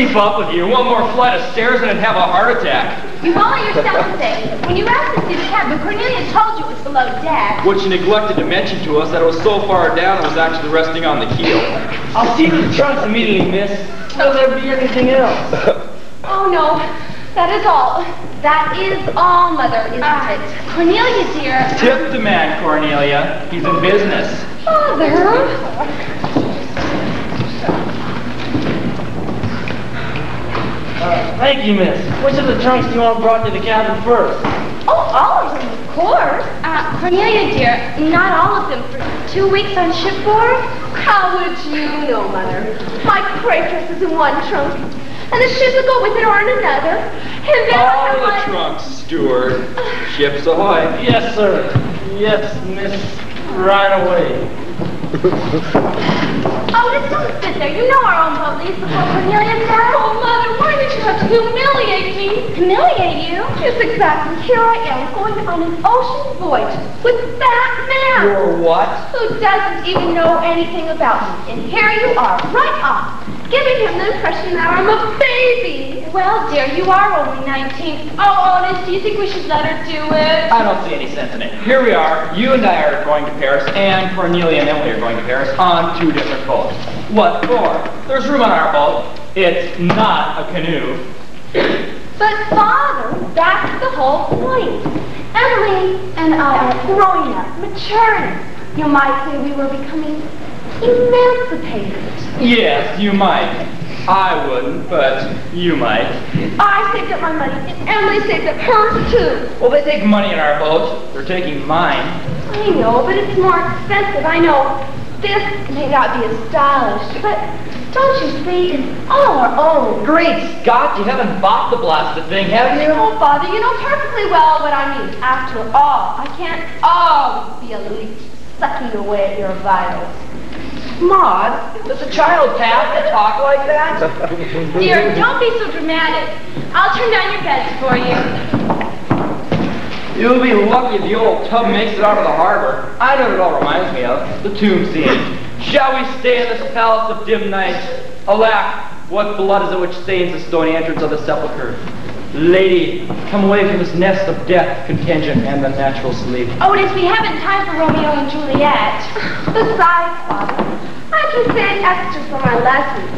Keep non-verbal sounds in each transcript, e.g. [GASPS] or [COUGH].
Keep up with you. One more flight of stairs and I'd have a heart attack. You won't let yourself say. When you asked to see the cabin, Cornelia told you it was below deck. Which you neglected to mention to us that it was so far down it was actually resting on the keel. I'll see to the trunks immediately, miss. Will there be anything else? [LAUGHS] Oh, no. That is all. That is all, Mother, isn't ah. it? Cornelia, dear. Tip the man, Cornelia. He's in business. Father. Uh, thank you, miss. Which of the trunks do you want brought to the cabin first? Oh, all of them, of course. Uh, Cornelia, dear, not all of them for two weeks on shipboard? How would you know, Mother? My crepe dress is in one trunk, and the shoes that go with it are in another. And then I All have the my... trunks, Steward. Ships ahoy. Yes, sir. Yes, miss. Right away. Oh, just don't sit there. You know our own boat leaves before Cornelia says. Oh, Mother, why did you have to humiliate me? Humiliate you? Yes, exactly. Here I am, going on an ocean voyage with that man. You're what? Who doesn't even know anything about me. And here you are, right off, giving him the impression that I'm a baby. Well, dear, you are only 19. Oh, Otis, do you think we should let her do it? I don't see any sense in it. Here we are. You and I are going to Paris, and Cornelia and Emily are going to Paris on two different boats. What for? There's room on our boat. It's not a canoe. But, Father, that's the whole point. Emily and I are growing up, maturing. You might say we were becoming emancipated. Yes, you might. I wouldn't, but you might. I saved up my money, and Emily saved up hers, too. Well, they take money in our boat. They're taking mine. I know, but it's more expensive, I know. This may not be as stylish, but don't you see, it's all our own. Great Scott, you haven't bought the blasted thing, have you? Oh, Father, you know perfectly well what I mean. After all, I can't always be a leech sucking away at your vitals. Maud, does a child have to talk like that? [LAUGHS] Dear, don't be so dramatic. I'll turn down your beds for you. You'll be lucky if the old tub makes it out of the harbor. I know what it all reminds me of. The tomb scene. Shall we stay in this palace of dim night? Alack, what blood is it which stains the stony entrance of the sepulchre? Lady, come away from this nest of death, contingent, and the natural sleep. Oh, Otis, we haven't time for Romeo and Juliet. [LAUGHS] Besides, Father, I can say extra for my lessons.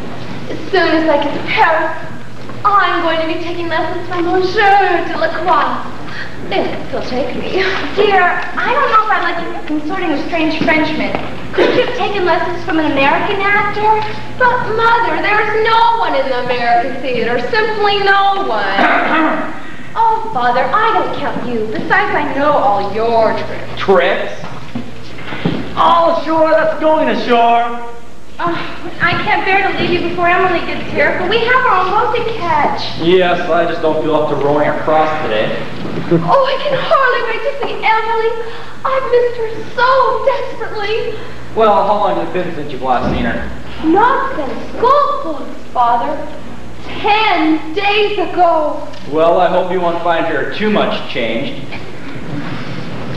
As soon as I get to Paris, I'm going to be taking lessons from Monsieur Delacroix. If he'll take me. Dear, I don't know if I like you consorting with strange Frenchmen. Could you have taken lessons from an American actor? But, Mother, there's no one in the American theater. Simply no one. [COUGHS] oh, Father, I don't count you. Besides, I know all your tricks. Tricks? All ashore, let's go in ashore. Oh, I can't bear to leave you before Emily gets here, but we have our own boat to catch. Yes, I just don't feel up to rowing across today. Oh, I can hardly wait to see Emily. I've missed her so desperately. Well, how long has it been since you've last seen her? Not since school closed, Father. Ten days ago. Well, I hope you won't find her too much changed.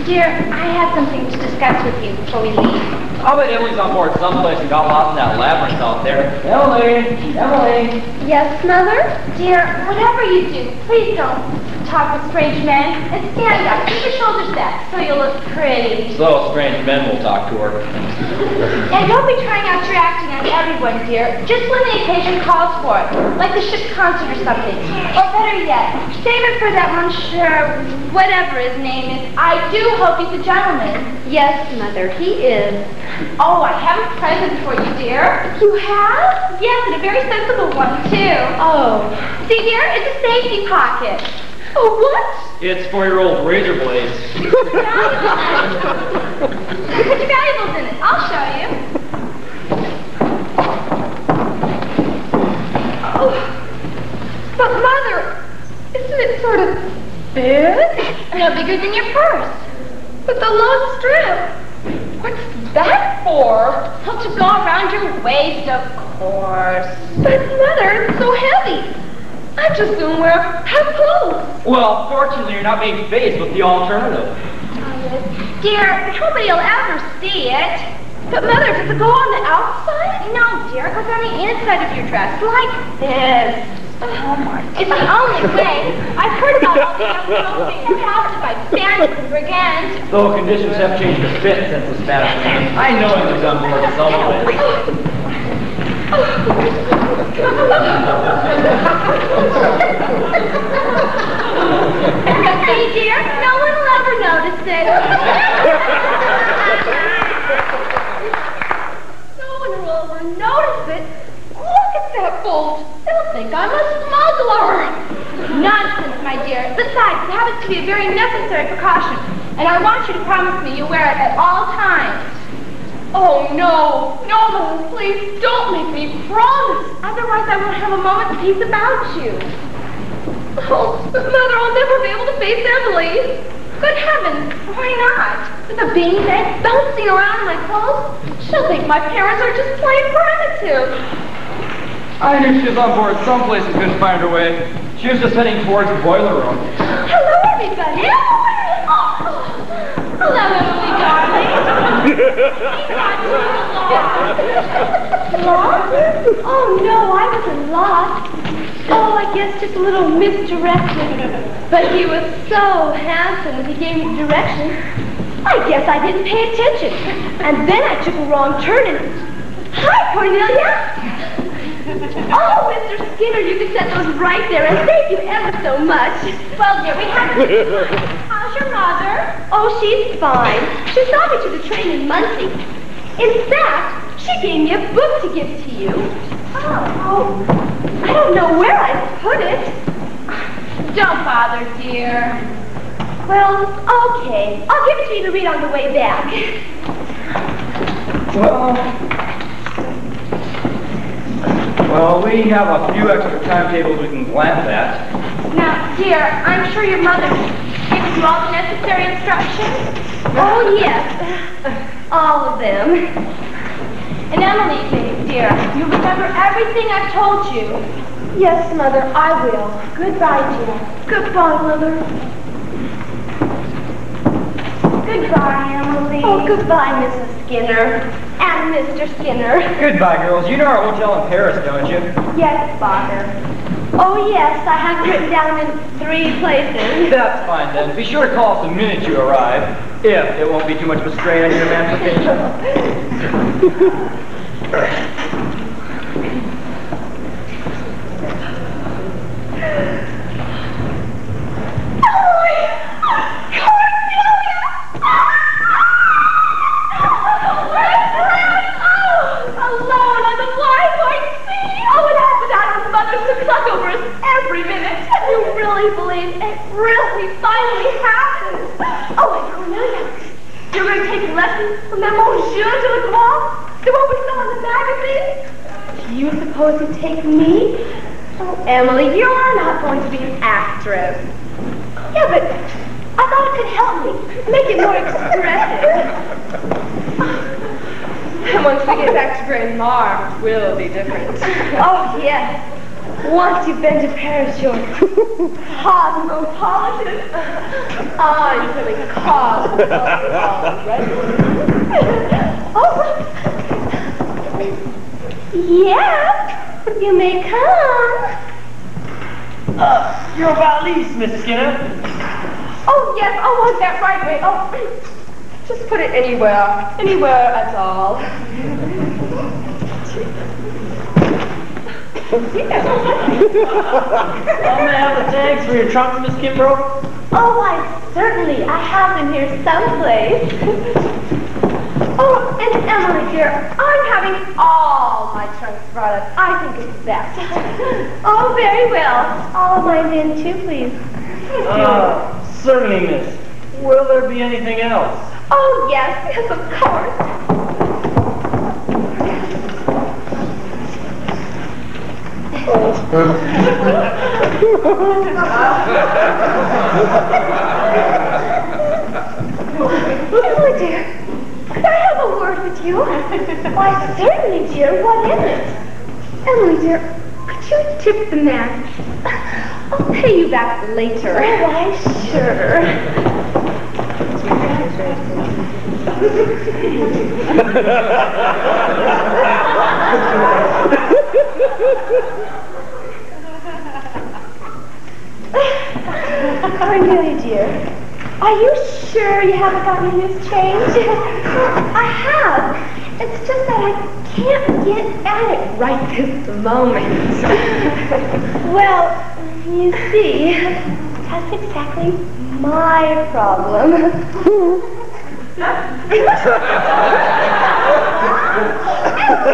Dear, I have something to discuss with you before we leave. I'll bet Emily's on board someplace and got lost in that labyrinth out there. Emily! Emily! Yes, Mother? Dear, whatever you do, please don't talk with strange men. And stand up. Keep your shoulders back so you'll look pretty. So, strange men will talk to her. And don't be trying out your acting on everyone, dear. Just when the occasion calls for it. Like the ship's concert or something. Or better yet, save it for that monsieur, whatever his name is. I do hope he's a gentleman. Yes, Mother, he is. Oh, I have a present for you, dear. You have? Yes, and a very sensible one, too. Oh. See, dear, it's a safety pocket. Oh, what? It's for your old razor blades. [LAUGHS] Put your valuables in it. I'll show you. Oh, but Mother, isn't it sort of big? No bigger than your purse. With the long strip. What's that for? Well, to go around your waist, of course. But Mother, it's so heavy. I just soon wear half clothes. Well, fortunately, you're not being faced with the alternative. Oh, yes. Dear, nobody will ever see it. But Mother, does it go on the outside? No, dear, it goes on the inside of your dress, like this. Oh my It's the only way. I've heard about all the girls being accosted by bandits and brigands. Though conditions have changed a bit since the Spanish I know Emily's on board someplace. See, dear, no one will ever notice it. no one will ever notice it. Look at that bolt. They'll think I'm a smuggler. Nonsense, my dear. Besides, it happens to be a very necessary precaution. And I want you to promise me you'll wear it at all times. Oh, no. No, Mother, please don't make me promise. Otherwise, I won't have a moment's peace about you. Oh, Mother, I'll never be able to face Emily. Good heavens, why not? With a beanbag bouncing around in my clothes? She'll think my parents are just plain primitive. I knew she was on board someplace and couldn't find her way. She was just heading towards the boiler room. Hello, everybody. Oh, hello, Emily, darling. Lost? Oh, no, I wasn't lost. Oh, I guess just a little misdirected. But he was so handsome when he gave me directions. I guess I didn't pay attention. And then I took a wrong turn and... Hi, Cornelia! Oh, Mr. Skinner, you can set those right there, and thank you ever so much. Well, dear, we haven't... How's your mother? Oh, she's fine. She saw me to the train in Muncie. In fact, she gave me a book to give to you. Oh, oh, I don't know where I put it. Don't bother, dear. Well, okay. I'll give it to you to read on the way back. Well, well, we have a few extra timetables we can glance at. Now, dear, I'm sure your mother gave you all the necessary instructions. Oh, yes. All of them. And Emily, dear, you remember everything I've told you. Yes, Mother, I will. Goodbye, dear. Goodbye, Mother. Goodbye, Emily. Oh, goodbye, Mrs. Skinner. And Mr. Skinner. Goodbye, girls. You know our hotel in Paris, don't you? Yes, Father. Oh, yes, I have written down in three places. That's fine then. Be sure to call us the minute you arrive, if it won't be too much of a strain on your emancipation. [LAUGHS] Alone on the wide, wide sea. Oh, it happened out of mother's to cluck over us every minute. You really believe it really finally happened? Oh, and Cornelia, you're going to take lessons from that Monsieur de la Croix? The one we saw in the magazine? Do you suppose he'd take me? Oh, Emily, you're not going to be an actress. Yeah, but I thought it could help me, make it more expressive. And once we get back to Bryn We'll be different. oh, yes. Once you've been to Paris, you're cosmopolitan. I'm feeling cosmopolitan oh, yes, you may come. Uh, your valise, Miss Skinner. Oh, yes, I want that right way. Oh, just put it anywhere, anywhere at all. Uh, may I have the tags for your trunk, Miss Kimbrough? Oh, I certainly, I have them here someplace. oh, and Emily dear, I'm having all my trunks brought up. I think it's best. [LAUGHS] oh, very well. All of mine in too, please. Uh, certainly, miss. Will there be anything else? Oh, yes, yes, of course. Emily, dear, could I have a word with you? Why, certainly, dear. What is it? Emily, dear, could you tip the man? I'll pay you back later. Oh, why, sure. [LAUGHS] Cornelia, dear, are you sure you haven't got me loose change? I have. It's just that I can't get at it right this moment. well, you see, that's exactly my problem. [LAUGHS]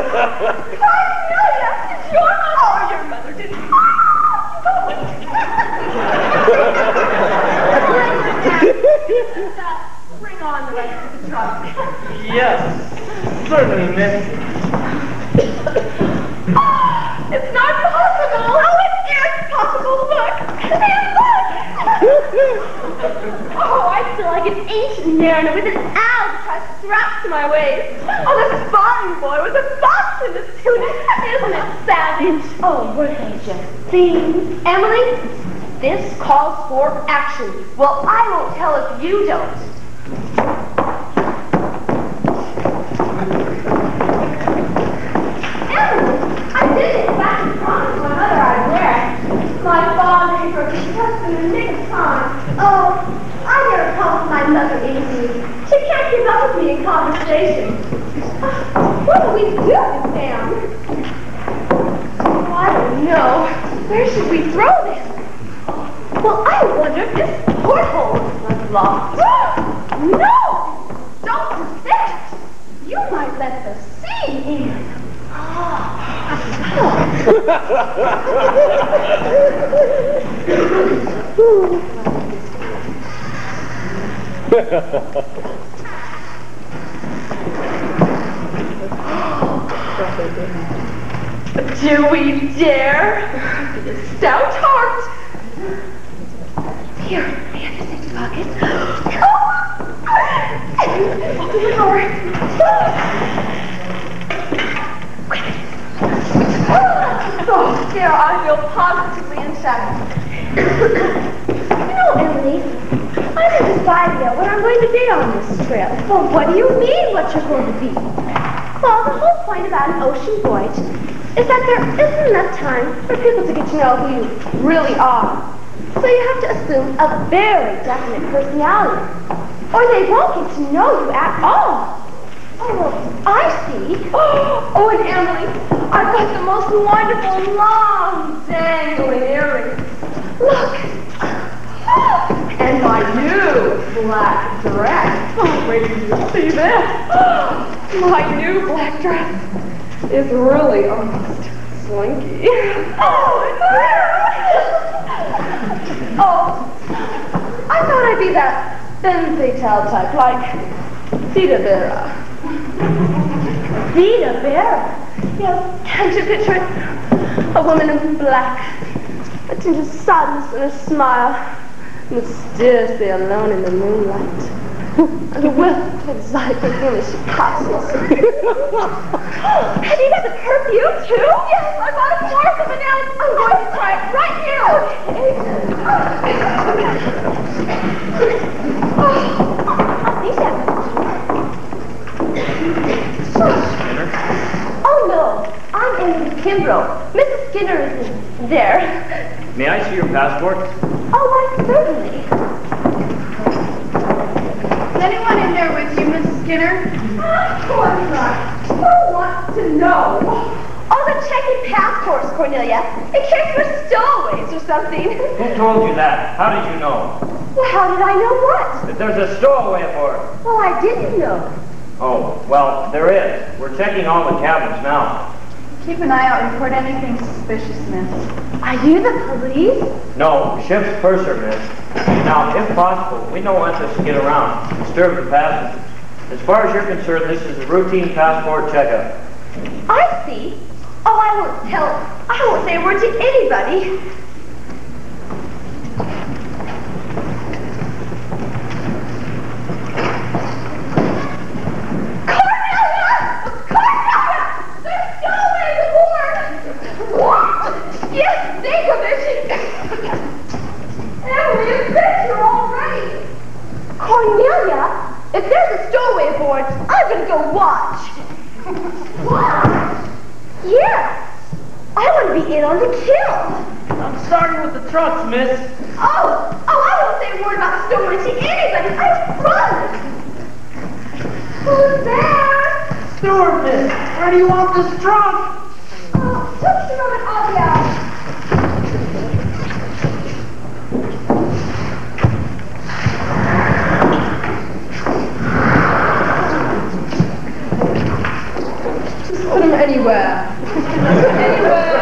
Cornelia, [LAUGHS] Bring on the rest of the trunk. [LAUGHS] Yes, certainly, miss. [LAUGHS] It's not possible. Oh, it is possible. Look. And look. oh, I feel like an ancient mariner with an albatross strapped to my waist. Oh, the Spartan boy with a fox in his tunic. Isn't it savage? Oh, what they just seen. Emily, this calls for action. Well, I won't tell if you don't. Emily, I did it back in promise my mother I'd wear it. My father he broke his just in the nick of time. Oh, I never talk to my mother easily. She can't keep up with me in conversation. What do we do town? Oh, I don't know. Where should we throw this? Well, I wonder if this porthole is locked. [GASPS] no! Don't do that! You might let the sea in. [LAUGHS] Do we dare? Stout heart. Here, I have this in your pocket. Open the door. Oh, dear, I feel positively enchanted. You know, Emily, I haven't decided yet what I'm going to be on this trip. Well, what do you mean, what you're going to be? Well, the whole point about an ocean voyage is that there isn't enough time for people to get to know who you really are. So you have to assume a very definite personality, or they won't get to know you at all. Oh, I see. [GASPS] Oh, and Emily, I've got the most wonderful long dangling earrings. Look. [GASPS] And my new black dress. Oh, [GASPS] wait till you see this. My new black dress is really almost slinky. [LAUGHS] Oh, oh, I thought I'd be that femme fatale type, like Theda Bara. Theda Bara. Yes, can't you picture it? A woman in black, a tinge of sadness in her smile, mysteriously alone in the moonlight. And a whiff of excitement when she passes. Have you got the perfume too? Yes, I bought a jar of vanilla. I'm going to try it right here. Oh, oh no, I'm Emily Kimbrough. Mrs. Skinner isn't there. May I see your passport? Oh, why certainly. Is anyone in there with you, Mrs. Skinner? Of course not. Who wants to know? Oh, the checking passports, Cornelia. In case we're stowaways or something. Who told you that? How did you know? Well, how did I know what? That there's a stowaway aboard. Well, I didn't know. Oh, well, there is. We're checking all the cabins now. Keep an eye out and report anything suspicious, miss. Are you the police? No, ship's purser, miss. Now, if possible, we don't want this to get around, disturb the passengers. As far as you're concerned, this is a routine passport checkup. I see. Oh, I won't tell. I won't say a word to anybody. Cornelia! Cornelia! There's stowaways aboard! What? Yes, think of it. Been here already. Cornelia, if there's a stowaway aboard, I'm gonna go watch. Watch? Yes. I want to be in on the kill. I'm starting with the trucks, miss. Oh, oh, I won't say a word about story to anybody. I promise. Who's there? Stewart, miss. Where do you want this truck? Oh, just a moment, I'll be out. Anywhere. anywhere.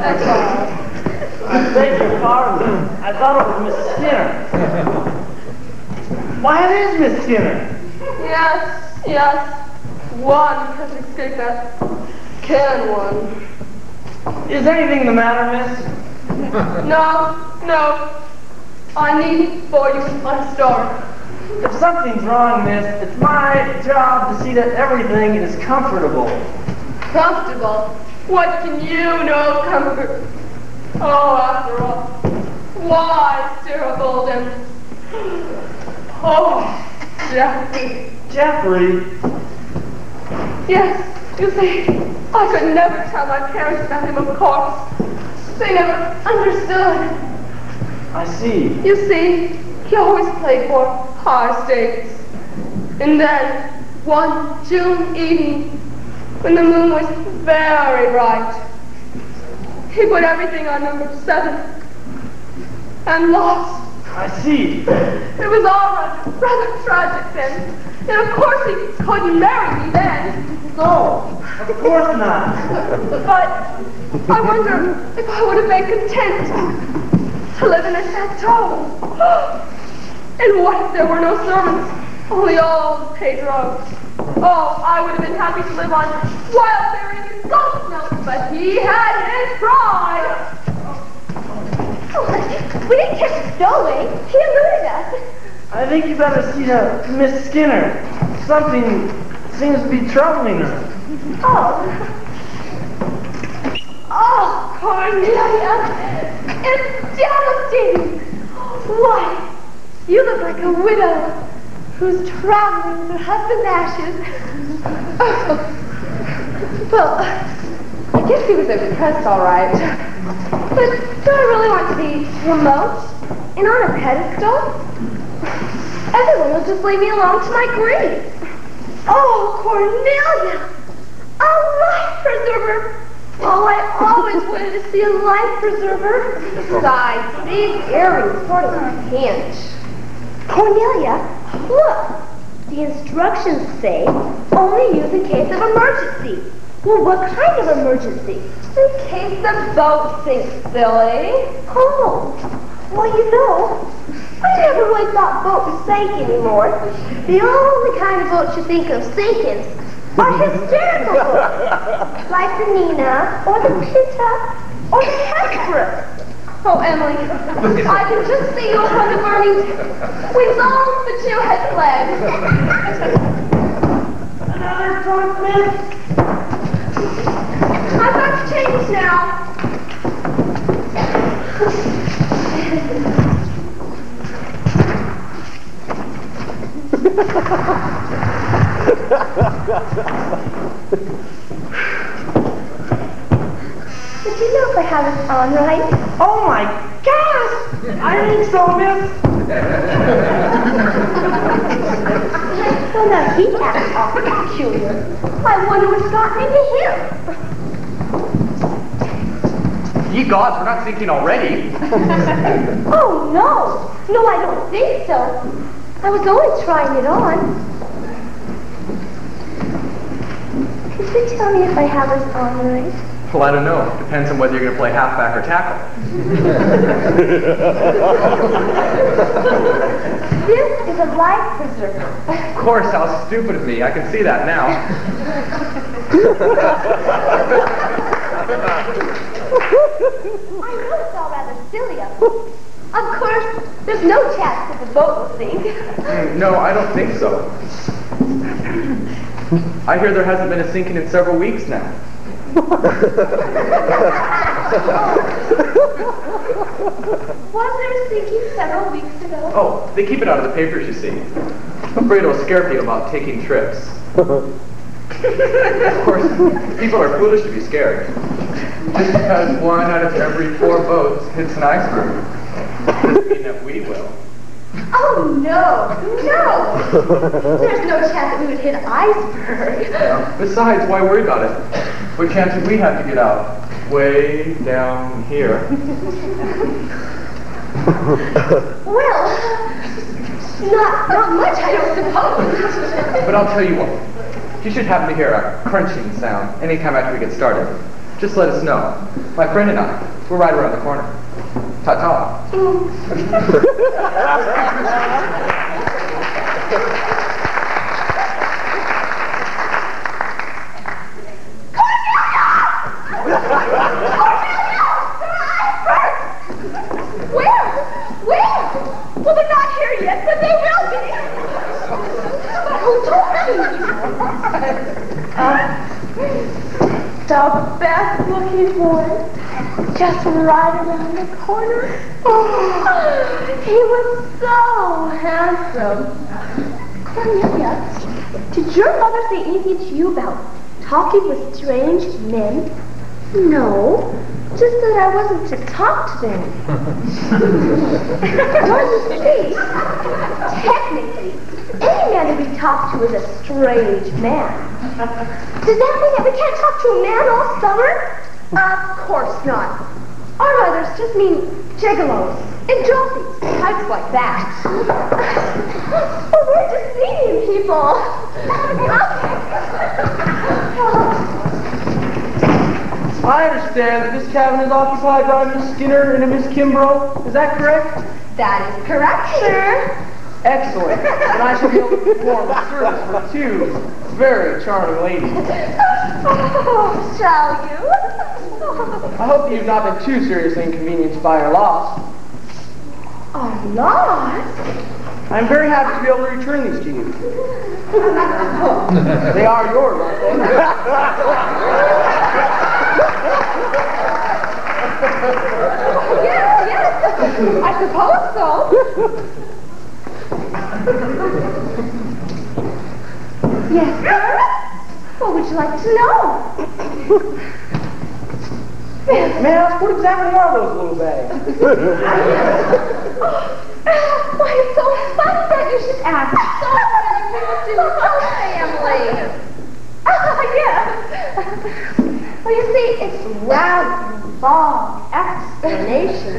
That's all. I beg your pardon. I thought it was Miss Skinner. Why, it is Miss Skinner. Yes, yes. One has escaped that. Can one? Is anything the matter, miss? No, no. I need for you my story. If something's wrong, miss, it's my job to see that everything is comfortable. Comfortable? What can you know comfort? Oh, after all, why, Sarah Bolden? Oh, Jeffrey. Jeffrey, Yes, you see, I could never tell my parents about him, of course. They never understood. I see. You see, he always played for high stakes. And then, one June evening, when the moon was very bright, he put everything on number seven and lost. I see. It was all rather, rather tragic then. And of course he couldn't marry me then. No, of course not. But I wonder if I would have been content to live in a chateau. [GASPS] And what if there were no servants, only old Pedro? Oh, I would have been happy to live on wild berries and goat's milk, but he had his pride. Oh, we didn't catch him stowaway. He eluded us. I think you better see uh, Miss Skinner. Something seems to be troubling her. Oh. Oh, Cornelia, it's devastating. Why, you look like a widow who's traveling with her husband's ashes. Well, I guess he was impressed, all right. But do I really want to be remote and on a pedestal? Everyone will just leave me alone to my grave. Oh, Cornelia! A life preserver! Oh, I always wanted to see a life preserver. Besides, these earrings sort of pinch. Cornelia, look. The instructions say only use in case of emergency. Well, what kind of emergency? In case the boat sinks, silly. Oh, well, you know, I never really thought boats sank anymore. The only kind of boats you think of sinking are hysterical boats, [LAUGHS] like the Nina, or the Pinta, or the Hesperus. Oh, Emily, I can just see you upon the burning with all that you had fled. Another drunk miss? I've got to change now. Did [LAUGHS] you know if I have it on right? Oh my gosh! I think so, miss. [LAUGHS] Well, now he acts awfully peculiar. I wonder what's gotten into him. Ye gods, we're not sinking already. [LAUGHS] Oh, no. No, I don't think so. I was only trying it on. Could you tell me if I have it on right? Well, I don't know. Depends on whether you're going to play halfback or tackle. This is a life preserver. Of course, how stupid of me. I can see that now. I know it's all rather silly of me. Of course, there's no chance that the boat will sink. Mm, No, I don't think so. I hear there hasn't been a sinking in several weeks now. Was there sinking several weeks ago? Oh, they keep it out of the papers, you see. I'm afraid it'll scare people about taking trips. of course, people are foolish to be scared. Just because one out of every four boats hits an iceberg doesn't mean that we will. Oh, no, no. [LAUGHS] There's no chance that we would hit an iceberg. Besides, why worry about it? What chance would we have to get out? Way down here. [LAUGHS] Well, not, not much, I don't suppose. But I'll tell you what. You should happen to hear a crunching sound anytime after we get started, just let us know. My friend and I, we're right around the corner. Ta-ta. Where? Where? Well, they're not here yet, but they will be. But who told me? [LAUGHS] the best looking boy, just right around the corner. Oh, he was so handsome. Cornelia, did your mother say anything to you about talking with strange men? No, just that I wasn't to talk to them. well, you see, technically, any man to be talked to is a strange man. Does that mean that we can't talk to a man all summer? Of course not. Our mothers just mean gigolos and jockeys, types like that. [LAUGHS] well, we're just medium people. I understand that this cabin is occupied by Miss Skinner and a Miss Kimbrough. Is that correct? that is correct, sir. Excellent. And I shall be able to perform a service for two very charming ladies. Oh, shall you? I hope you've not been too seriously inconvenienced by our loss. Our loss? I'm very happy to be able to return these to you. They are yours, aren't they? Yes, yes. I suppose so. Yes, sir? What would you like to know? Ask, what exactly are those little bags? Why, it's so funny that you should ask. So many people do the family. Ah, yes. Well, you see, it's rather long explanation.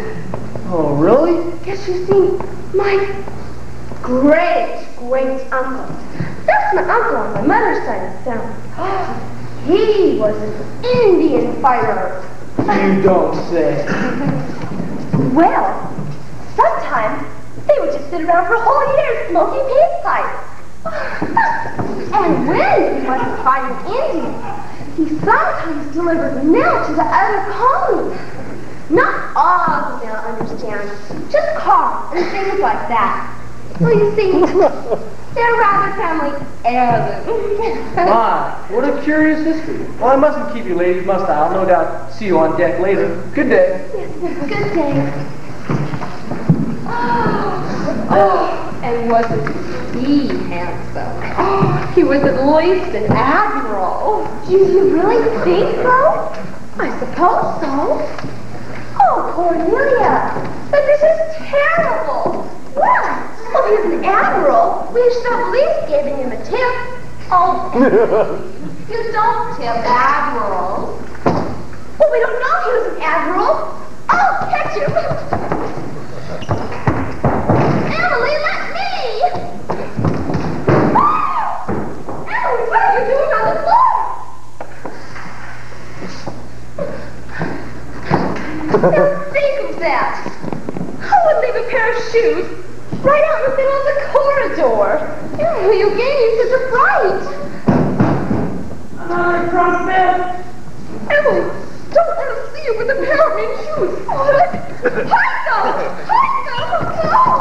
Oh, really? Yes, you see, my great great uncle. That's my uncle on my mother's side of the ah, family. He was an Indian fighter. You don't say. [LAUGHS] Well, sometimes they would just sit around for whole years smoking peace pipes. [LAUGHS] and when he wasn't fighting Indians, he sometimes delivered mail to the other colonies. Not all the mail, understand, just cards and things like that. Well, you see, they're rather family heirlooms. My, what a curious history. Well, I mustn't keep you ladies, must I? I'll no doubt see you on deck later. Good day. Good day. Oh, oh and wasn't he handsome? Oh, he was at least an admiral. Do you really think so? I suppose so. Oh, Cornelia, but this is terrible. What? Well, he's an admiral. We should at least given him a tip. Oh, [LAUGHS] you don't tip admirals. Well, we don't know he was an admiral. I'll catch him. Emily, let me! Ah! Emily, what are you doing on the floor? now [LAUGHS] think of that. Who would leave a pair of shoes right out in the middle of the corridor? Emily, you gave me such a fright. Hi, trumpet. Emily, don't let us see you with a pair of mean shoes. Hide them! Hide them! No!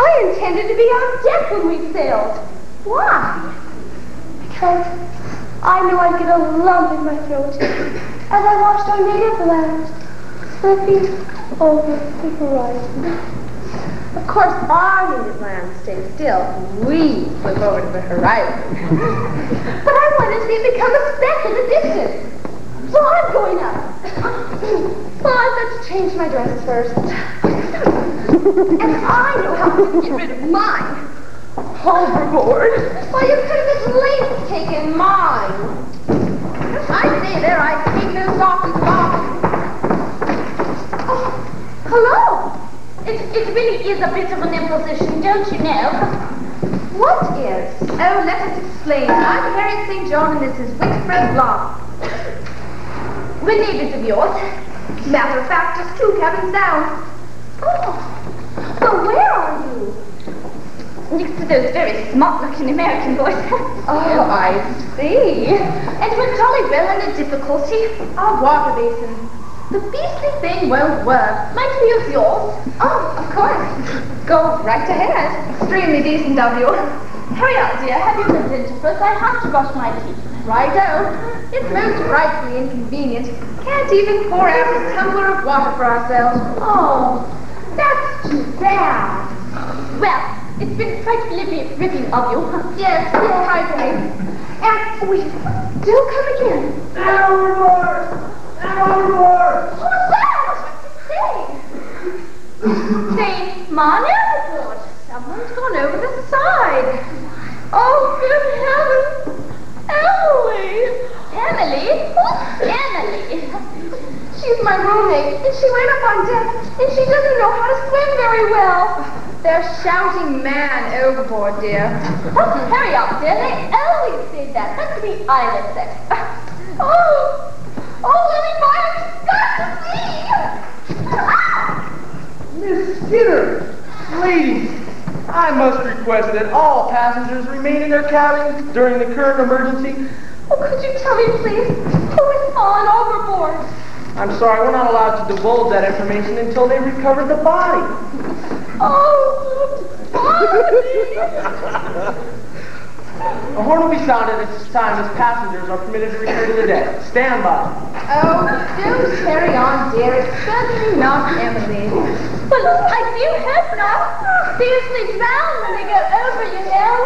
I intended to be on deck when we sailed. Why? Because I knew I'd get a lump in my throat as I watched our native land slipping over the horizon. Of course, our native land stays still. We flip over to the horizon. but I wanted to see it become a speck in the distance. So I'm going up. well, I've got to change my dress first. And I know how to get rid of mine. Overboard. Well, you could have at least taken mine. I say there, I take those off as well. Oh, hello. It, it really is a bit of an imposition, don't you know? What is? Oh, let us explain. I'm Harriet St. John, and this is Winifred Blaugh. We're neighbors of yours. Matter of fact, just two cabins down. Oh, where are you? Next to those very smart-looking American boys. [LAUGHS] Oh, I see. and we're jolly well in a difficulty. Our water basin. The beastly thing won't work. Might we use yours? Oh, of course. Go right ahead. Extremely decent of you. Hurry up, dear. Have you been into first? I have to brush my teeth. Righto. It's most frightfully inconvenient. Can't even pour out a tumbler of water for ourselves. Oh, that's too bad. Well, It's been quite frightfully ripping of you. Yes, yes, I agree. And we do come again. Overboard! Overboard! Who's that? Say. Say, Mon Everwood. Someone's gone over the side. Oh, good heavens. Emily. Emily? Who's Emily? She's my roommate, and she went up on deck, and she doesn't know how to swim very well. They're shouting man overboard, dear. Don't hurry up, dear. They always say that. That's the island sex. Oh, oh, let me find Ah! Miss Skinner, ladies, I must request that all passengers remain in their cabins during the current emergency. Oh, could you tell me, please, who has fallen overboard? I'm sorry, we're not allowed to divulge that information until they recover the body. Oh, [LAUGHS] A horn will be sounded at this time as passengers are permitted to return to the deck. Stand by. Oh, do carry on, dear. It's certainly not Emily. But I do hope not. Seriously usually drown when they go over, you know.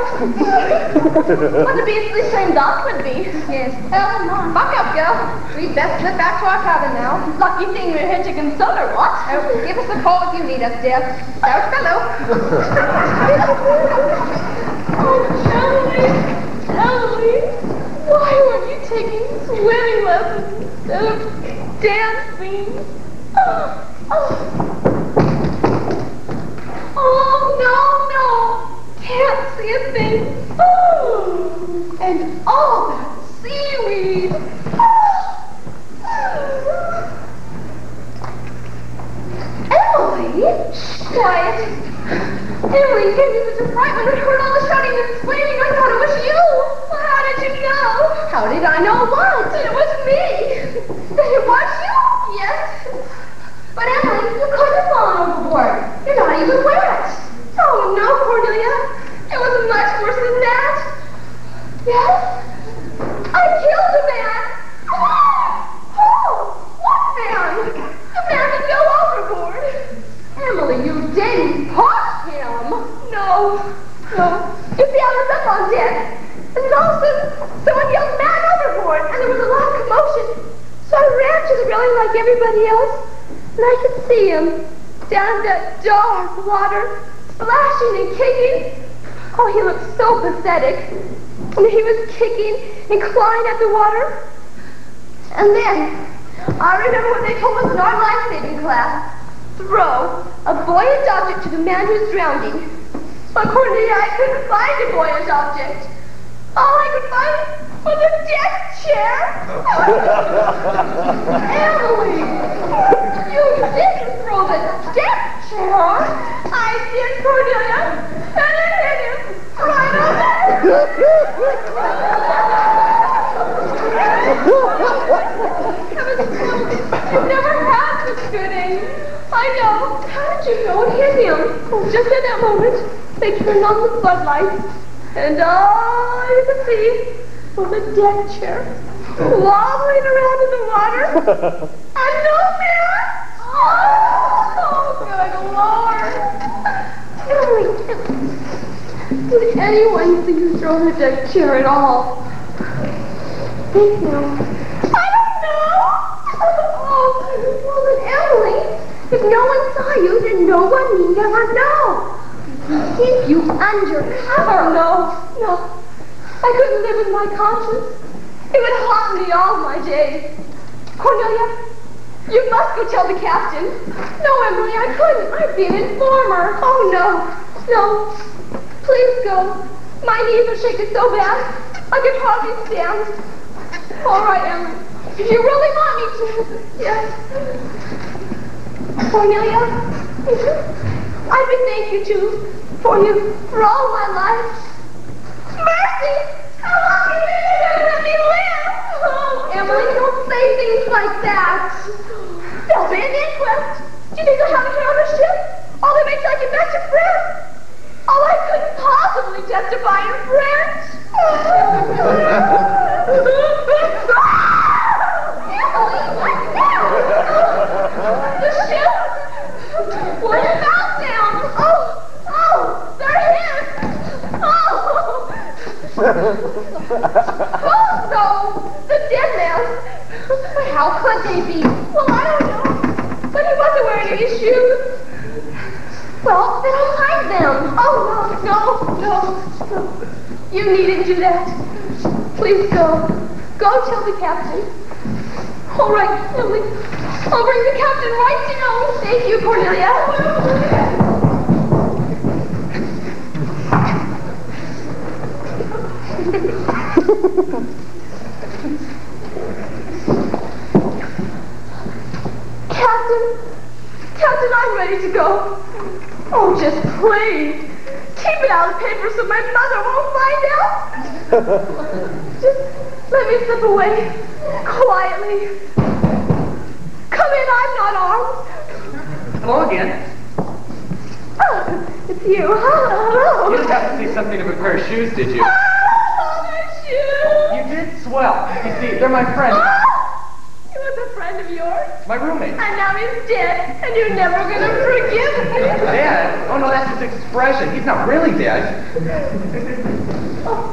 what a beastly shame that would be. Yes. Oh, come on. Buck up, girl. We'd best slip back to our cabin now. Lucky thing we're here to console her, what? Oh, give us a call if you need us, dear. Stout fellow. [LAUGHS] Oh, Emily, why weren't you taking swimming lessons instead of dancing? Oh, oh. oh no, no, can't see a thing. Oh, and all that seaweed. Oh. Emily, quiet. Emily, you knew was a fright when I heard all the shouting and screaming. I thought it was you. Well, how did you know? How did I know what? It was me. it was you? Yes. But Emily, you couldn't have fallen overboard. You're not even wet. Oh, no, Cornelia. It was much worse than that. Yes? I killed a man. Ah! Oh, what man? The man that fell overboard. Emily, you. No. You see, I was up on deck, and then all of a sudden, someone yelled man overboard, and there was a lot of commotion. So I ran to the railing like everybody else, and I could see him down in that dark water, splashing and kicking. Oh, he looked so pathetic. And he was kicking and clawing at the water. And then, I remember what they told us in our life-saving class. Throw a buoyant object to the man who's drowning. But Cornelia, I couldn't find a buoyant object. All I could find was a deck chair. [LAUGHS] Emily, you didn't throw the deck chair. I did, Cornelia, and it hit him right on [LAUGHS] never had such good aim. I know. How did you know it hit him? Oh, just at that moment, they turned on the floodlights, and all you could see was a deck chair wobbling around in the water, [LAUGHS] and no man. Oh, good Lord. Did anyone see you throw the deck chair at all? No. I don't know. [LAUGHS] Oh, well then, Emily, if no one saw you, then no one need ever know. Keep you undercover. No, no. I couldn't live with my conscience. It would haunt me all my days. Cornelia, you must go tell the captain. No, Emily, I couldn't. I'd be an informer. Oh, no, no. Please go. My knees are shaking so bad, I can hardly stand. All right, Emily. If you really want me to. Yes. Cornelia, I've been thanking you for you for all my life. Mercy! How long have you been let me live? Oh, Emily, don't say things like that. There'll be an inquest. Do you think they'll have it here on the ship? All they make like you back to France. Oh, I couldn't possibly testify in French. [LAUGHS] oh, no! The dead man! Oh How could they be? Well, I don't know. But he wasn't wearing any shoes. Well, then I'll hide them. Oh, no, no, no. You needn't do that. Please go. Go tell the captain. All right, Lily. I'll bring the captain right down. Thank you, Cornelia. Captain, Captain, I'm ready to go. Oh, just please, keep it out of the paper so my mother won't find out. [LAUGHS] just let me slip away quietly. Come in, I'm not armed. Hello again. Oh, [LAUGHS] it's you. Hello. [LAUGHS] You didn't have to see something of a pair of shoes, did you? Oh, my shoes. You did swell. You see, they're my friend, Oh, [LAUGHS] he was a friend of yours. my roommate. And now he's dead, and you're never gonna forgive me. Dad? Oh no, that's his expression. He's not really dead. Oh,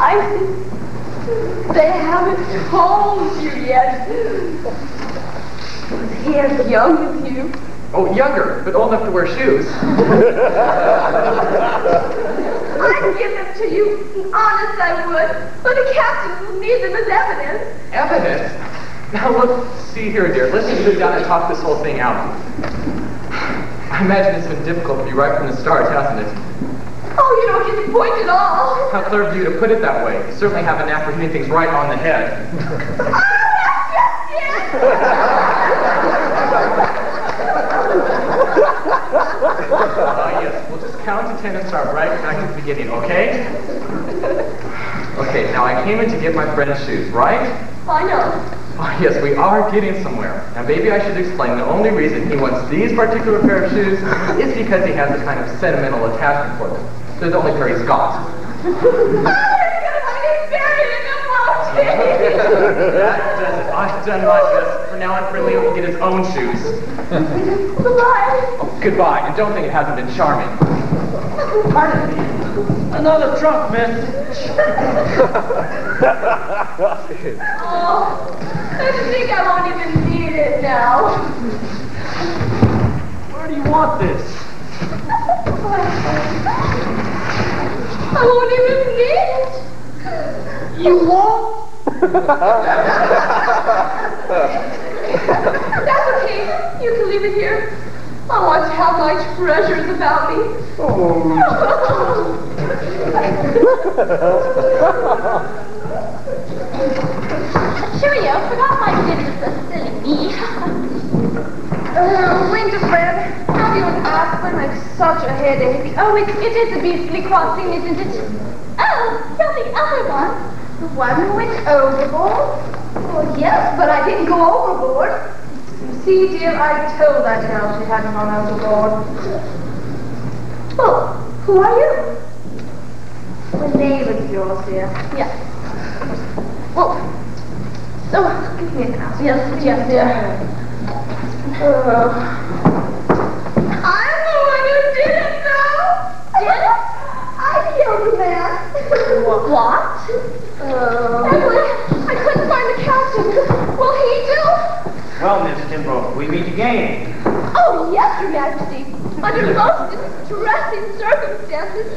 I see. They haven't told you yet. Was he as young as you? Oh, younger, but old enough to wear shoes. [LAUGHS] I'd give them to you. Honest, I would. But the captain will need them as evidence. Evidence? Now look, see here, dear. Let's just sit down and talk this whole thing out. [SIGHS] I imagine it's been difficult for you right from the start, hasn't it? Oh, you don't get the point at all. How clever of you to put it that way. You certainly have a knack for hitting things right on the head. [LAUGHS] Oh, yes, yes, yes. [LAUGHS] Ah, yes. We'll just count to ten and start right back at the beginning, okay? Okay, now I came in to get my friend's shoes, right? I know. Oh, yes, we are getting somewhere. Now, maybe I should explain the only reason he wants these particular pair of shoes is because he has a kind of sentimental attachment for them. They're the only pair he's got. [LAUGHS] Oh, they're gonna have me buried in the mountain. that does it. I've done my best. For now on, friendly, will get his own shoes. Goodbye. Oh, goodbye, and don't think it hasn't been charming. Pardon me. Another trunk, miss. Oh, I think I won't even need it now. Where do you want this? I won't even need it. You won't? That's okay. You can leave it here. I want to have my treasures about me. Oh. Cheerio, forgot my business, silly uh, me. oh, Winifred, have you an aspirin? I've such a headache. Oh, it, it is a beastly crossing, isn't it? Oh, you're the other one. The one who went overboard? Oh, yes, but I didn't go overboard. You see, dear, I told that girl she hadn't gone overboard. Oh, who are you? The neighbor's yours, dear. Yes. Well, oh, give me a glass. Yes, yes, dear. Uh, I'm the one who did it, though. Did it? I killed the man. What? Uh, Edwin, I couldn't find the captain. Will he do? Well, Miss Kimbrough, we meet again. Oh, yes, Your Majesty. Under most distressing circumstances.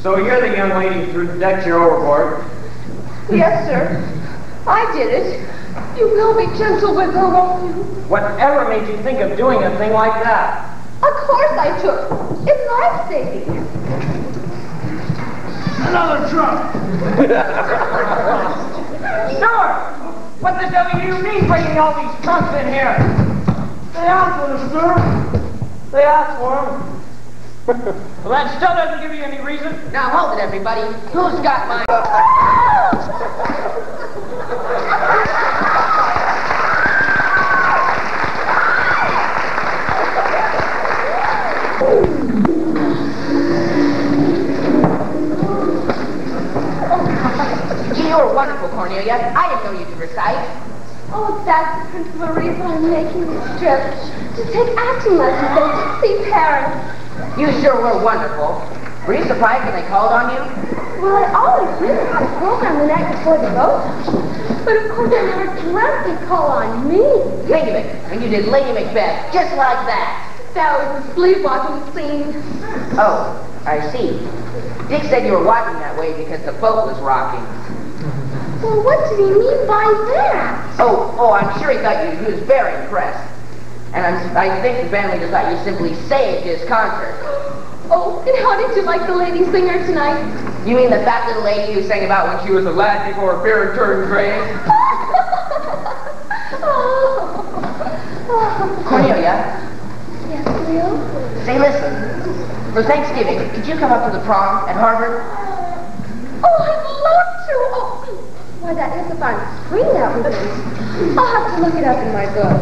So you're the young lady who threw decked you overboard. Yes, sir. I did it. You will be gentle with her, won't you? Whatever made you think of doing a thing like that? Of course I took. It's life-saving. Another trunk. [LAUGHS] sure. What the devil do you mean bringing all these trunks in here? They asked for them, sir. They asked for them. [LAUGHS] well, that still doesn't give you any reason. Now hold it, everybody. Who's got my... [LAUGHS] You're wonderful, Cornelia. I didn't know you could recite. Oh, that's the principal reason I'm making this trip. To take acting lessons and to see parents. You sure were wonderful. Were you surprised when they called on you? Well, I always knew how to program the night before the boat. But of course I never dreamt they'd call on me. Think of it. And you did Lady Macbeth, just like that. That was a sleepwalking scene. Oh, I see. Dick said you were walking that way because the boat was rocking. Well, what did he mean by that? Oh, oh, I'm sure he thought you, he was very impressed. And I'm, I think the family just thought you simply saved his concert. Oh, and how did you like the lady singer tonight? You mean the fat little lady who sang about when she was a lad before her parents turned gray? [LAUGHS] oh. Cornelia, Yes, Leo? say listen. For Thanksgiving, could you come up to the prom at Harvard? Oh, I'd love to. Oh, why, that is a fine screen that was in. I'll have to look it up in my book.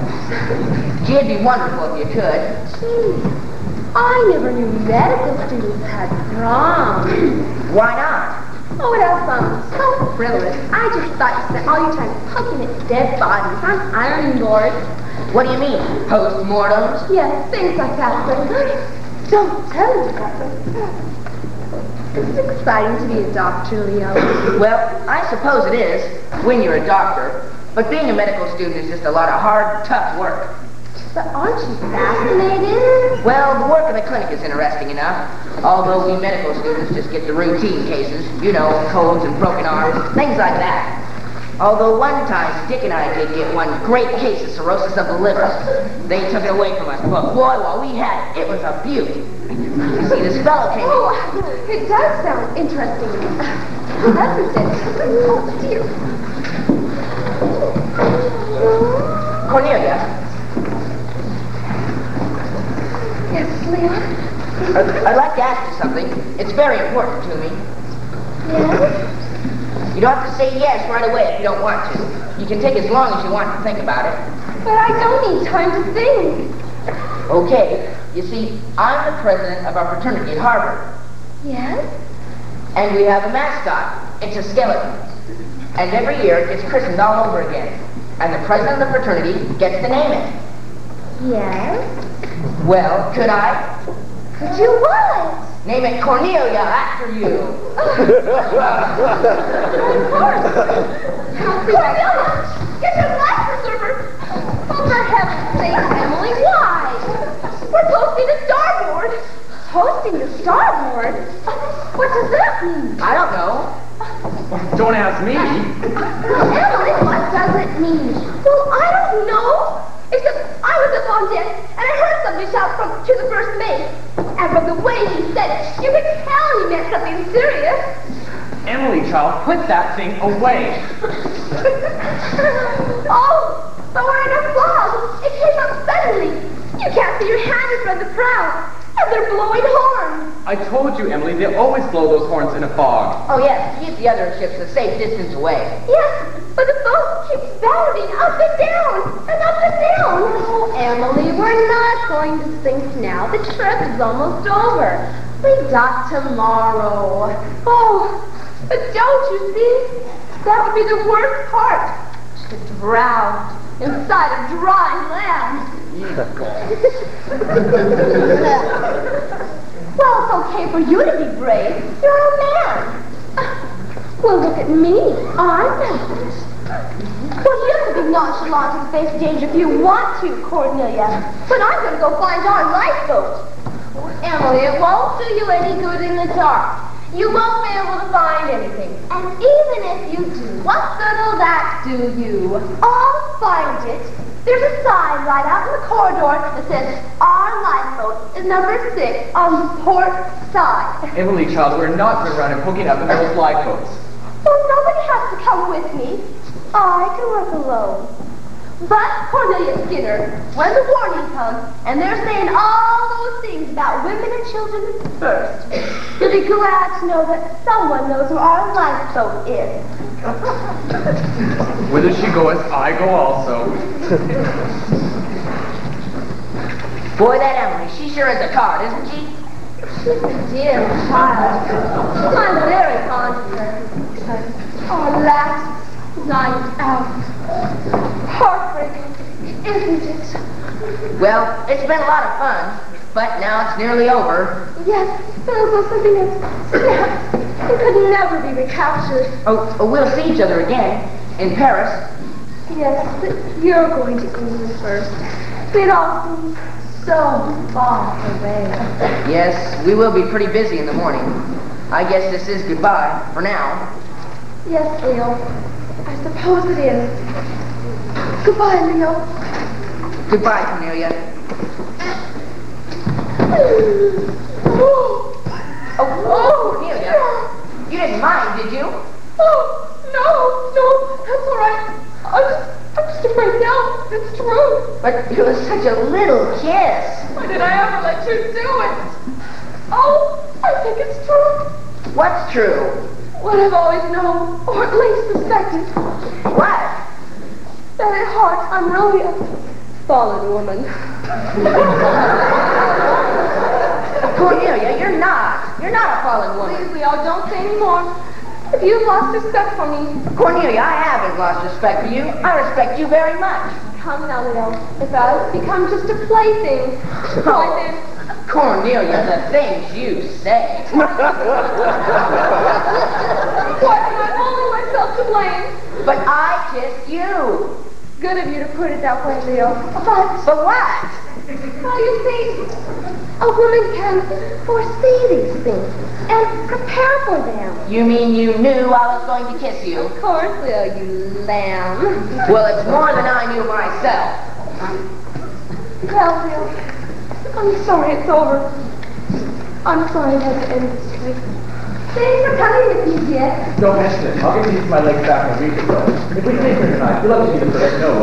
It'd be wonderful if you could. Gee, I never knew medical students had prom. Why not? Oh, it all sounds um, so frivolous. I just thought you spent all your time poking at dead bodies on ironing boards. What do you mean? Post-mortems? Yes, things like that, but don't tell me about them. It's exciting to be a doctor, Leo. Well, I suppose it is, when you're a doctor. But being a medical student is just a lot of hard, tough work. But aren't you fascinated? Well, the work in the clinic is interesting enough. Although we medical students just get the routine cases, you know, colds and broken arms, things like that. Although one time, Dick and I did get one great case of cirrhosis of the liver. They took it away from us, but boy, while we had it, it was a beauty. You see, this fellow came... Oh, it does sound interesting. Doesn't it? Oh, dear. Cornelia, Yes, Leo? I'd, I'd like to ask you something. It's very important to me. Yes? You don't have to say yes right away if you don't want to. You can take as long as you want to think about it. But I don't need time to think. Okay, you see, I'm the president of our fraternity at Harvard, Yes? and we have a mascot. It's a skeleton. And every year it gets christened all over again. And the president of the fraternity gets to name it. Yes? Well, could I? Could you what? Name it Cornelia after you. Of course. Cornelia, get your life preserver. Oh, for heaven's sake, Emily, why? We're toasting the starboard. Toasting the starboard? What does that mean? I don't know. Don't ask me. Emily, what does it mean? Well, I don't know. Except I was up on deck and I heard somebody shout from to the first mate. And from the way he said it, you could tell he meant something serious. Emily, child, put that thing away. [LAUGHS] oh, but we're in a fog. It came up suddenly. You can't see your hand in front of the prow. And they're blowing horns. I told you, Emily, they always blow those horns in a fog. Oh, yes, keep the other ships a safe distance away. Yes, but the boat keeps bounding up and down and up and down. Oh, Emily, we're not going to sink now. The trip is almost over. We dock tomorrow. Oh, but don't you see? That would be the worst part. To drown inside a dry land. [LAUGHS] well, it's okay for you to be brave. You're a man. [LAUGHS] Well, look at me. I'm not. Well, you can be nonchalant and face danger if you want to, Cornelia. But I'm going to go find our lifeboat. Emily, it won't do you any good in the dark. You won't be able to find anything. And even if you do, what good will that do you? I'll find it. There's a sign right out in the corridor that says, our lifeboat is number six on the port side. Emily, child, we're not going around and poking up in those lifeboats. Well, nobody has to come with me. I can work alone. But, Cornelia Skinner, when the warning comes, and they're saying all those things about women and children first, you'll be glad to know that someone knows [LAUGHS] where our lifeboat is. Whither she goeth, I go also. Boy, that Emily, she sure is a card, isn't she? She's a dear child. I'm very fond of her. Our last night out. Heartbreaking, isn't it? Well, it's been a lot of fun, but now it's nearly over. Yes, but also something that snapped and could never be recaptured. Oh, oh, we'll see each other again. In Paris? Yes, but you're going to England first. It all seems so far away. Yes, we will be pretty busy in the morning. I guess this is goodbye for now. Yes, Leo. I suppose it is. Goodbye, Leo. Goodbye, Cornelia. Oh, Oh, Cornelia. You didn't mind, did you? oh, no, no, that's all right. I'm just, I'm just afraid now. It's true. But it was such a little kiss. Why did I ever let you do it? Oh, I think it's true. What's true? What I've always known, or at least suspected, What? that at heart I'm really a fallen woman. [LAUGHS] Cornelia, you're not. You're not a fallen woman. Please, Leo, don't say any more. If you've lost respect for me, Cornelia, I haven't lost respect for you. I respect you very much. come now, Leo. If I've become just a plaything, oh. then, Cornelia, the things you say. why am I only myself to blame? But I kissed you. Good of you to put it that way, Leo. But, But what? well, you see, a woman can foresee these things and prepare for them. You mean you knew I was going to kiss you? Of course, Leo, you lamb. Well, it's more than I knew myself. Well, Leo, I'm sorry it's over. I'm sorry it had to end this way. Thanks for coming with me, Dick. Don't mention it. I'll get these my legs back in a week or so. If we take her tonight, you'll have to be the first to know.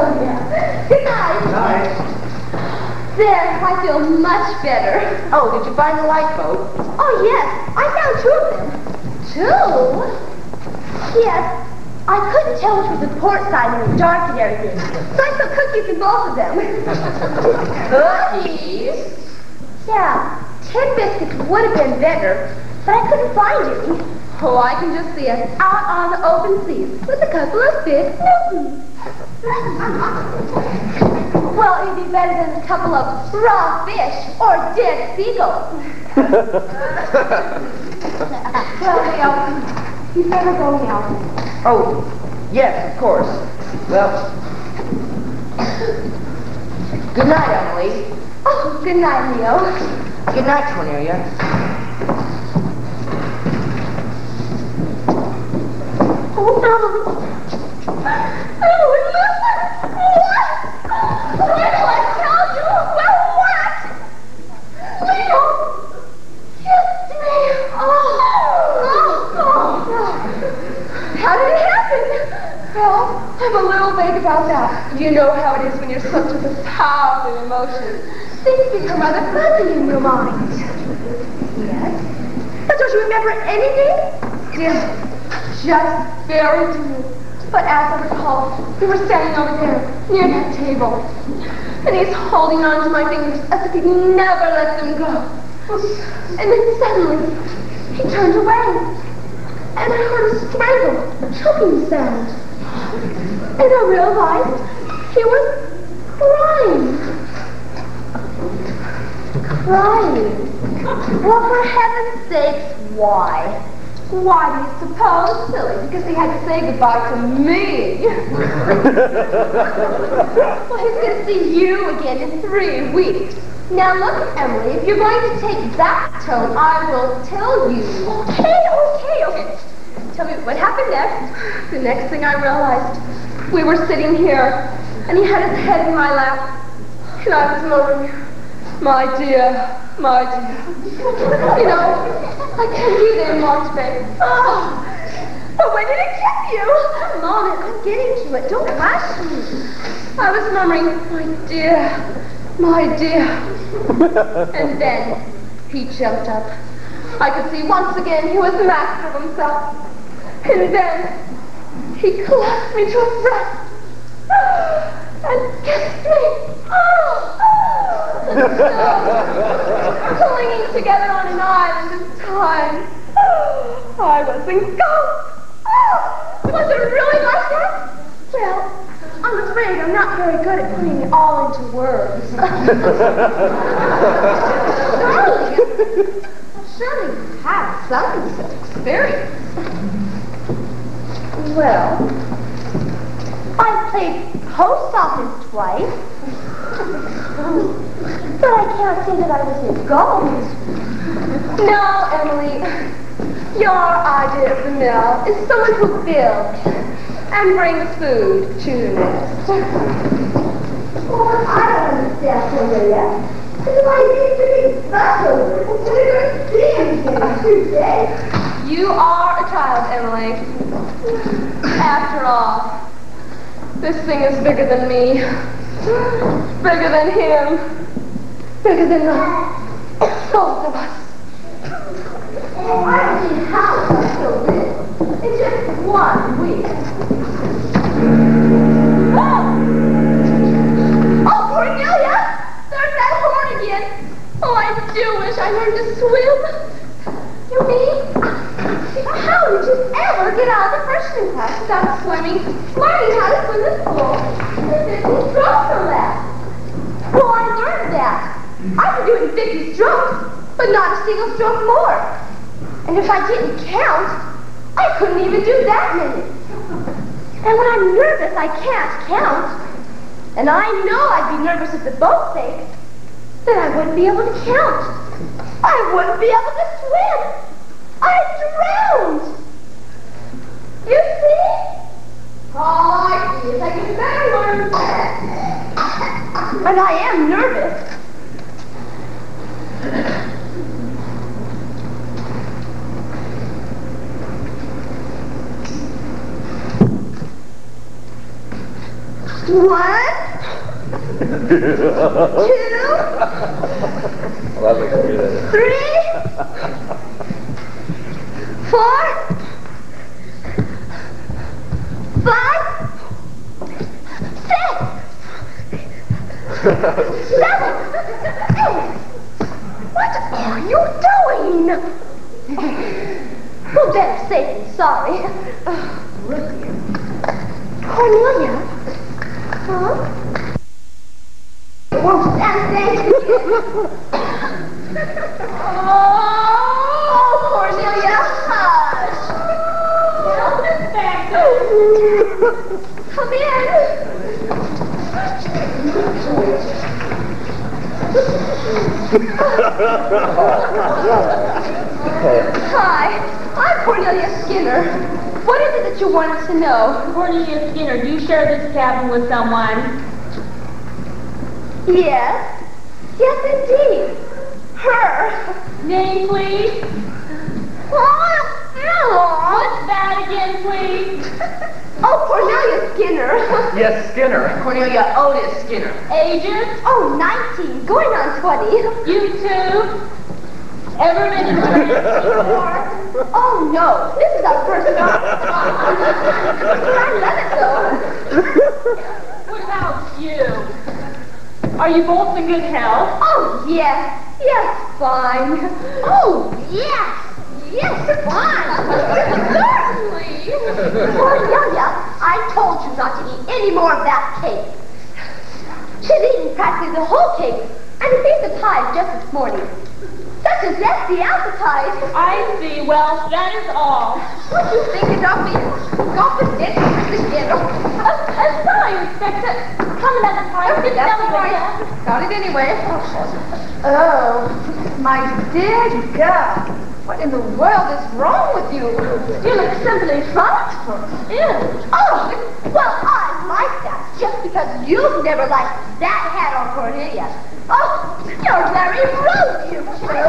Oh, yeah. Good night. Good Night. There, I feel much better. Oh, did you find the lifeboat? Oh, yes, I found two of them. Two? Yes. I couldn't tell which was the port side in the dark and everything, so I put cookies in both of them. [LAUGHS] Cookies? yeah, tin biscuits would have been better, but I couldn't find any. Oh, I can just see us out on the open seas with a couple of big newtons. well, it'd be better than a couple of raw fish or dead seagulls. [LAUGHS] well, Leo, you better go now. Oh, yes, of course. Well, good night, Emily. Oh, good night, Leo. Good night, Cornelia. Oh, no. Oh, listen. What? What do I tell you? Well, what? Leo, kissed me. Oh, oh, oh. How did it happen? I'm a little vague about that. You know how it is when you're swept with a powerful emotion. Things become rather fuzzy in your mind. Yes? But don't you remember anything? Yes. Just very dim. But as I recall, we were standing over there, near that table. And he's holding on to my fingers as if he'd never let them go. And then suddenly, he turned away. And I heard a strangle, choking sound. And I realized he was crying. Crying. Well, for heaven's sakes, why? Why do you suppose, silly? Because he had to say goodbye to me. [LAUGHS] well, he's going to see you again in three weeks. Now look, Emily, if you're going to take that tone, I will tell you. Okay, okay, okay. Tell me what happened next. The next thing I realized, we were sitting here, and he had his head in my lap, and I was murmuring, my dear, my dear. You know, I can be there in Monterey. Oh, ah! but when did it kiss you? Come on, I'm getting to it. Don't rush me. I was murmuring, my dear, my dear. [LAUGHS] and then he jumped up. I could see once again he was master of himself. And then he clasped me to his breast [GASPS] and kissed me. Oh! [LAUGHS] Clinging together on an island of time. I was engulfed. Was it really like that? Well, I'm afraid I'm not very good at putting it all into words. [LAUGHS] [LAUGHS] surely, surely you have some experience. Well, I played post office twice. but I can't say that I was in gold. No, Emily. Your idea of the mill is someone who builds and brings food to the nest. Well, I don't understand Cornelia. You are a child, Emily. After all, this thing is bigger than me. Bigger than him. Bigger than both of us. I see how it's so big. It's just one week. Oh, I do wish I learned to swim. You mean? How did you ever get out of the freshman class without swimming, learning how to swim the pool, and 50 strokes or less? Well, I learned that. I've been doing in 50 strokes, but not a single stroke more. And if I didn't count, I couldn't even do that many. And when I'm nervous, I can't count. And I know I'd be nervous if the boat sank. Then I wouldn't be able to count. I wouldn't be able to swim. I'd drowned. You see? All I see is I can better learn that. I am nervous. One, two, three, four, five, six, seven, eight. What are you doing? Well, better safe than sorry. Oh, here. Cornelia? Huh? Oh, Cornelia, hush. Come in. Hi, I'm Cornelia Skinner. What is it that you wanted to know? Cornelia Skinner, do you share this cabin with someone? Yes. Yes, indeed. Her. Name, please. Oh, What's that again, please? [LAUGHS] oh Cornelia Skinner. [LAUGHS] Yes, Skinner. Cornelia Otis Skinner. Agent? Oh, 19, going on 20. You too? Ever been [LAUGHS] in France Oh, no, this is our first time. I love it, though. What about you? Are you both in good health? Oh, yes, yes, fine. Oh, yes, yes, fine. Certainly. Cornelia, I told you not to eat any more of that cake. She's eaten practically the whole cake, and a piece of pie just this morning. Such a zesty appetite. I see. Well, that is all. What you think of me? Confidential, Mr. Skinner. I'm sorry, Inspector. Come another time. Sit down right Got it anyway. Oh, my dear girl. What in the world is wrong with you? You look simply frightful. Ew. Oh, well, I like that just because you've never liked that hat on Cornelia. Oh, you're very rude, you two.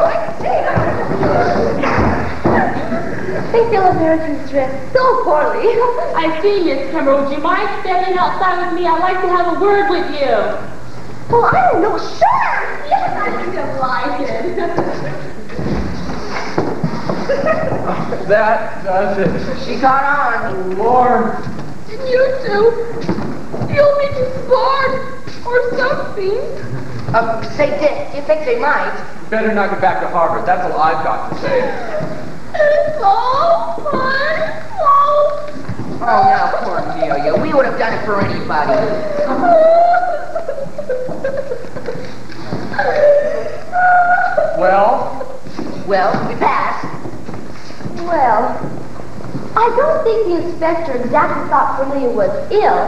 Think the Americans dress so poorly. I see, Miss Kimbrough. Would you mind standing outside with me? I'd like to have a word with you. Well, I don't know. Sure. Yes, I think I'm delighted. That does it. She caught on. Lord. You two. You'll be disbarred or something. Uh, say, Dick, do you think they might? Better not get back to Harvard. That's all I've got to say. It's all fun. Oh. Oh, now, Cornelia, we would have done it for anybody. Well, Well, we passed. Well, I don't think the inspector exactly thought Cornelia was ill.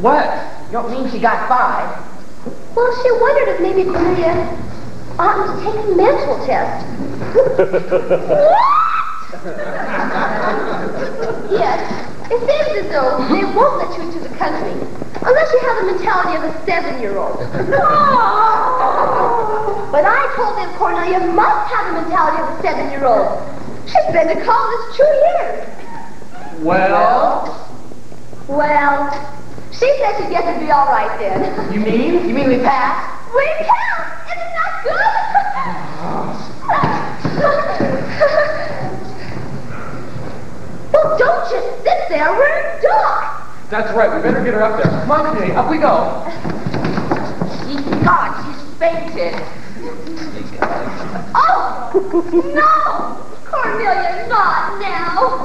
What? You don't mean she got five? Well, she wondered if maybe Cornelia oughtn't to take a mental test. [LAUGHS] yes, it seems as though they won't let you into the country unless you have the mentality of a seven-year-old. No! [LAUGHS] But I told them Cornelia must have the mentality of a seven-year-old. She's been to college two years. Well, Well, she said she'd get to be all right then. You mean? You mean we passed? We can't! It's not good! well, don't just sit there. We're dark. that's right. We better get her up there. Come on, Cornelia. Up we go. She, God, she's fainted. Oh! No! Cornelia, not now.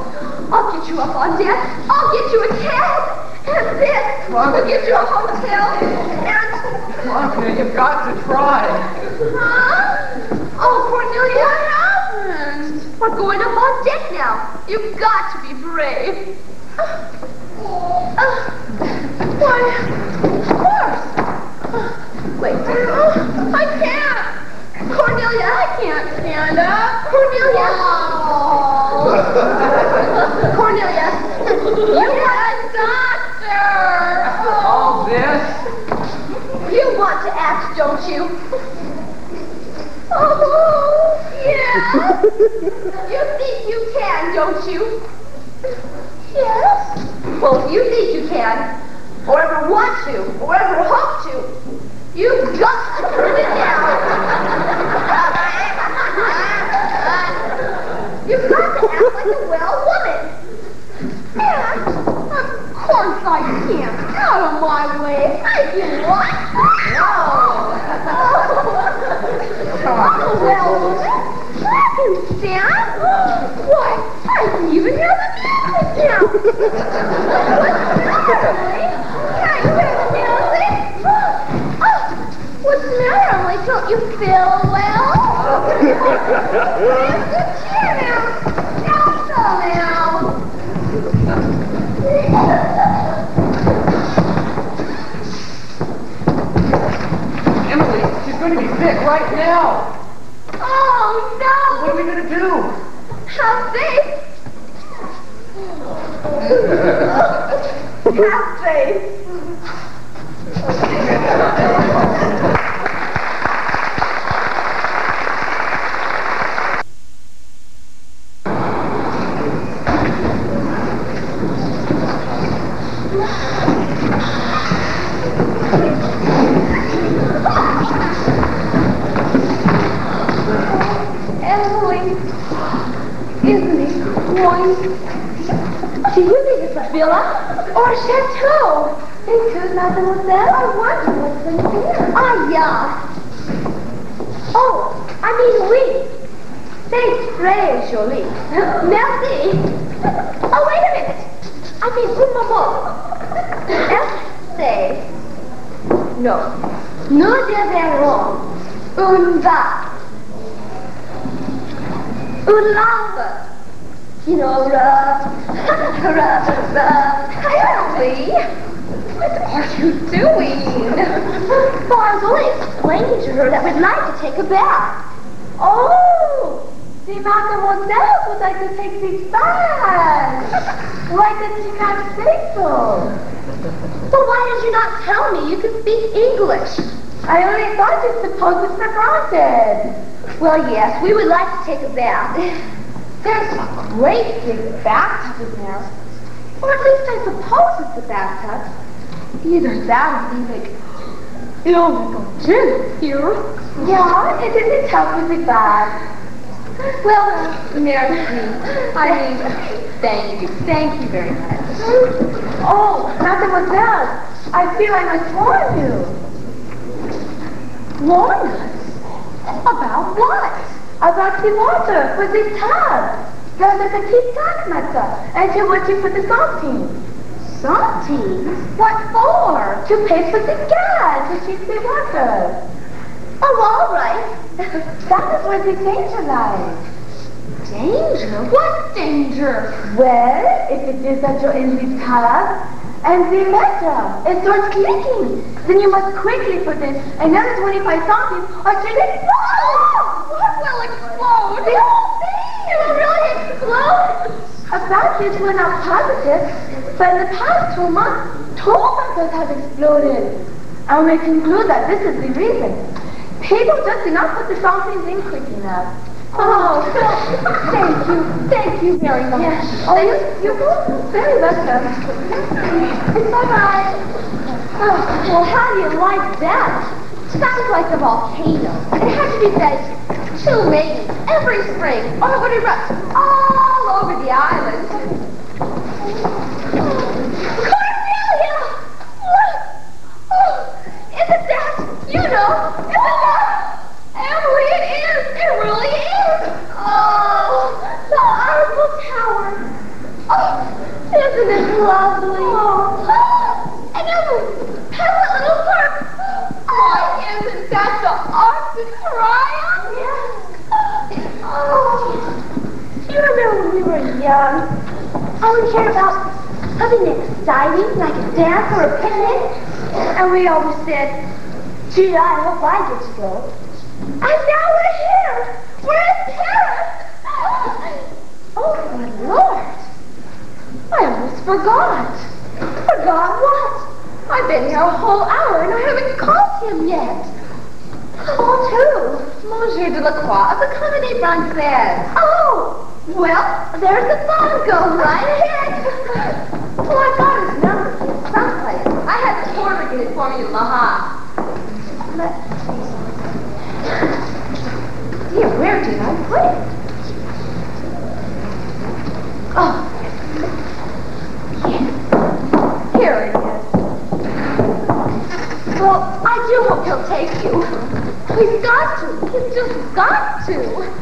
I'll get you up on deck. I'll get you a cab. And then we'll get you a hotel. And... Cornelia. You've got to try. Huh? Oh, Cornelia, what happened? We're going up on deck now. You've got to be brave. Uh, why, of course. Wait. Uh, I can't. Cornelia, I can't stand up. Cornelia. [LAUGHS] Cornelia. You want a doctor. All this? You want to act, don't you? Oh, yeah. you think you can, don't you? Yes. Well, you think you can, or ever want to, or ever hope to, you've got to turn it down. you've got to act like a well woman. And, of course I can't. Out of my way. I can what? No. Oh, well, woman, I can stand. Why, I can even hear the music now. What's the matter, you feel well? Where's the chair now? Now, now. Emily, she's going to be sick right now. Oh, no! What are we going to do? Have faith! Have faith! Emily, isn't it quaint? Do you think it's a villa or a chateau? It could, mademoiselle. I wonder what's in here. Ah, yeah. Oh, I mean oui. C'est très. Merci. Oh, wait a minute. I mean un moment. S-C. No. Nous deverons un va. Une love. You know, uh, uh, uh, Emily, what are you doing? Well, I was only explaining to her that we'd like to take a bath. Oh, the mademoiselle would like to take the bath. Why didn't you not say so? Well, why did you not tell me you could speak English? I only thought you supposed it's for granted. Well, yes, we would like to take a bath. There's a great big bathtub in there. Or at least I suppose it's a bathtub. Either that or we like, it only goes in here. Yeah, it isn't terribly bad. Well, uh. I mean, thank you. Thank you very much. Oh, mademoiselle, I feel I must warn you. Warn us? About what? About the water for this tub. Dans le petit sac, mademoiselle. And what you put the saltine. Saltine? What for? To pay for the gas, to keep the water. Oh, all right. [LAUGHS] that is where the danger lies. Danger? What danger? Well, if it is that you're in the tub, and the letter. It starts clicking. Then you must quickly put in another 25 centimes or it explode. What will explode? The whole thing. It will really explode. About this, we're not positive, but in the past two months, two methods have exploded. And we conclude that this is the reason. People just do not put the somethings in quick enough. Oh, [LAUGHS] thank you. Thank you very much. Yes. Oh, you, you're both very welcome. Bye-bye. Oh, well, how do you like that? Sounds like a volcano. It has to be fed two maidens every spring, oh, or it would erupt all over the island. Cornelia! Look! Oh, isn't that, you know, isn't that... Emily, it is! It really is! Oh, the Eiffel Tower! Oh, isn't it lovely? Oh, and Emily, that little park! Oh, isn't that the Arc de Triomphe? Yes. Oh, do you remember when we were young? All we cared about something exciting, like a dance or a picnic? And we always said, gee, I hope I get to go. And now we're here! We're in Paris! Oh, my Lord! I almost forgot. Forgot what? I've been here a whole hour and I haven't called him yet. Oh, called who? Monsieur Delacroix of the Comédie Française. Oh! Well, there's the phone. Go right ahead. well, oh, I got his number someplace. I had porter get it for me at La Havre. Let's see. Dear, where did I put it? Oh. Yes. Here it is. Well, I do hope he'll take you. He's got to. He's just got to.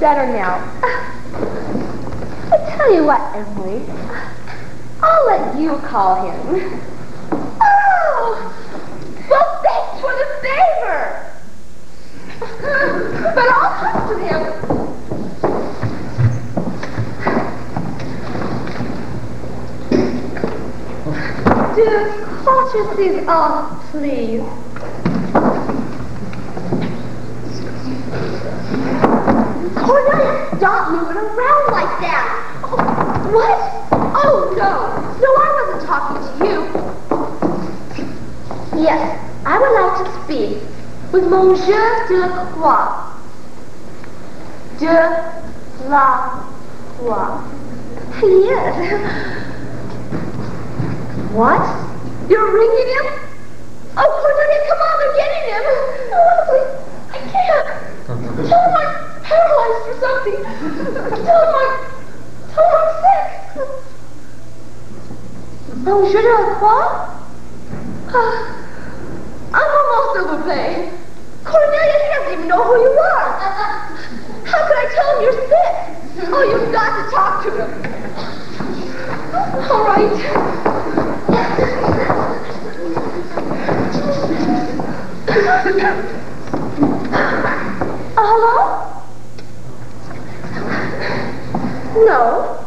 Better now. I tell you what, Emily, I'll let you call him. Oh, well, thanks for the favor. but I'll talk to him. Just cautious these off, please. Oh, Cornelia, stop moving around like that. Oh, what? Oh, no. No, I wasn't talking to you. Yes, I would like to speak with Monsieur Delacroix. De la Croix. Yes. What? You're ringing him? Oh, Cornelia, come on, they're getting him. Oh, I can't. Tell him I'm paralyzed or something. Tell him I'm, tell him I'm sick. Oh, je ne? Uh, I'm almost overpaid. Cornelia, doesn't even know who you are. How could I tell him you're sick? Oh, you've got to talk to him. All right. Hello? No,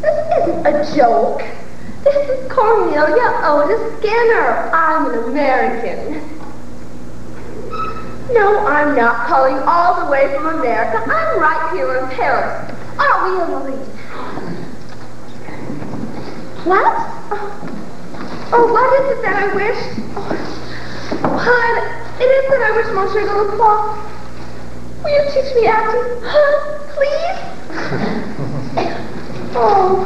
this isn't a joke. This is Cornelia Otis Skinner. I'm an American. No, I'm not calling all the way from America. I'm right here in Paris. Aren't we, Emily? What? Oh, oh, what is it that I wish? Oh, what? It is that I wish Monsieur Delacroix. Will you teach me acting? Huh? Please? [LAUGHS] oh.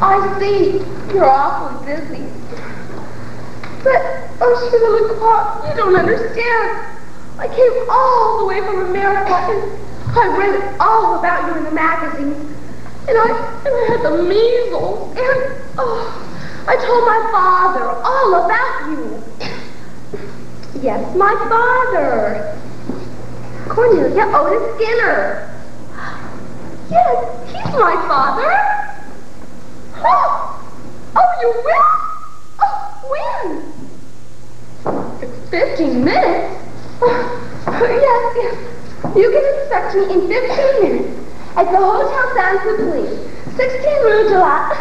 I see. You're awfully busy. But, oh, Monsieur Delacroix, you don't understand. I came all the way from America and I read all about you in the magazines. And I, and I had the measles. And, oh, I told my father all about you. [COUGHS] Yes, my father. Cornelia Otis Skinner. Yes, he's my father. Oh, oh you will? Oh, when? It's 15 minutes. Oh, yes, yes. You can expect me in 15 minutes at the Hotel San Supli, 16 Rue de la...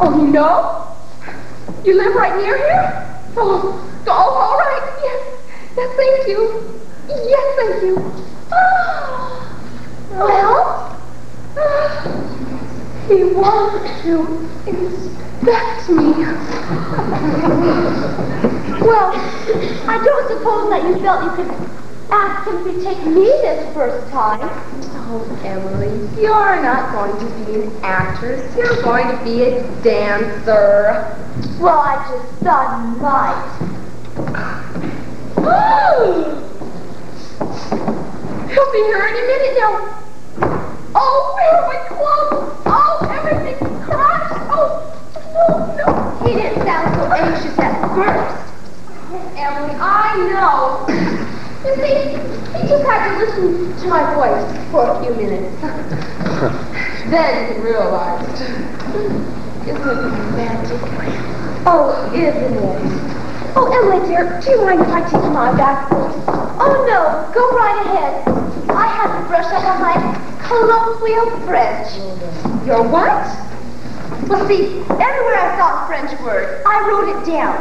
Oh, you know? You live right near here? Oh, oh all right. Yes, yes, thank you. Yes, thank you. Oh, well, ah, he wants to inspect me. well, I don't suppose that you felt you could ask him to take me this first time. Oh, Emily, you're not going to be an actress. You're going to be a dancer. Well, I just thought you might. [GASPS] Ah. He'll be here any minute now. Oh, where my clothes? Oh, everything's crushed. Oh, no, no. He didn't sound so anxious at first. Emily, I know. You see, he just had to listen to my voice for a few minutes. [LAUGHS] then he realized. Hmm, isn't it romantic? Oh, isn't it? Oh, Emily, dear, do you mind if I take my back? Oh, no, go right ahead. I have to brush up on my colloquial French. Your what? Well, see, everywhere I saw a French word, I wrote it down.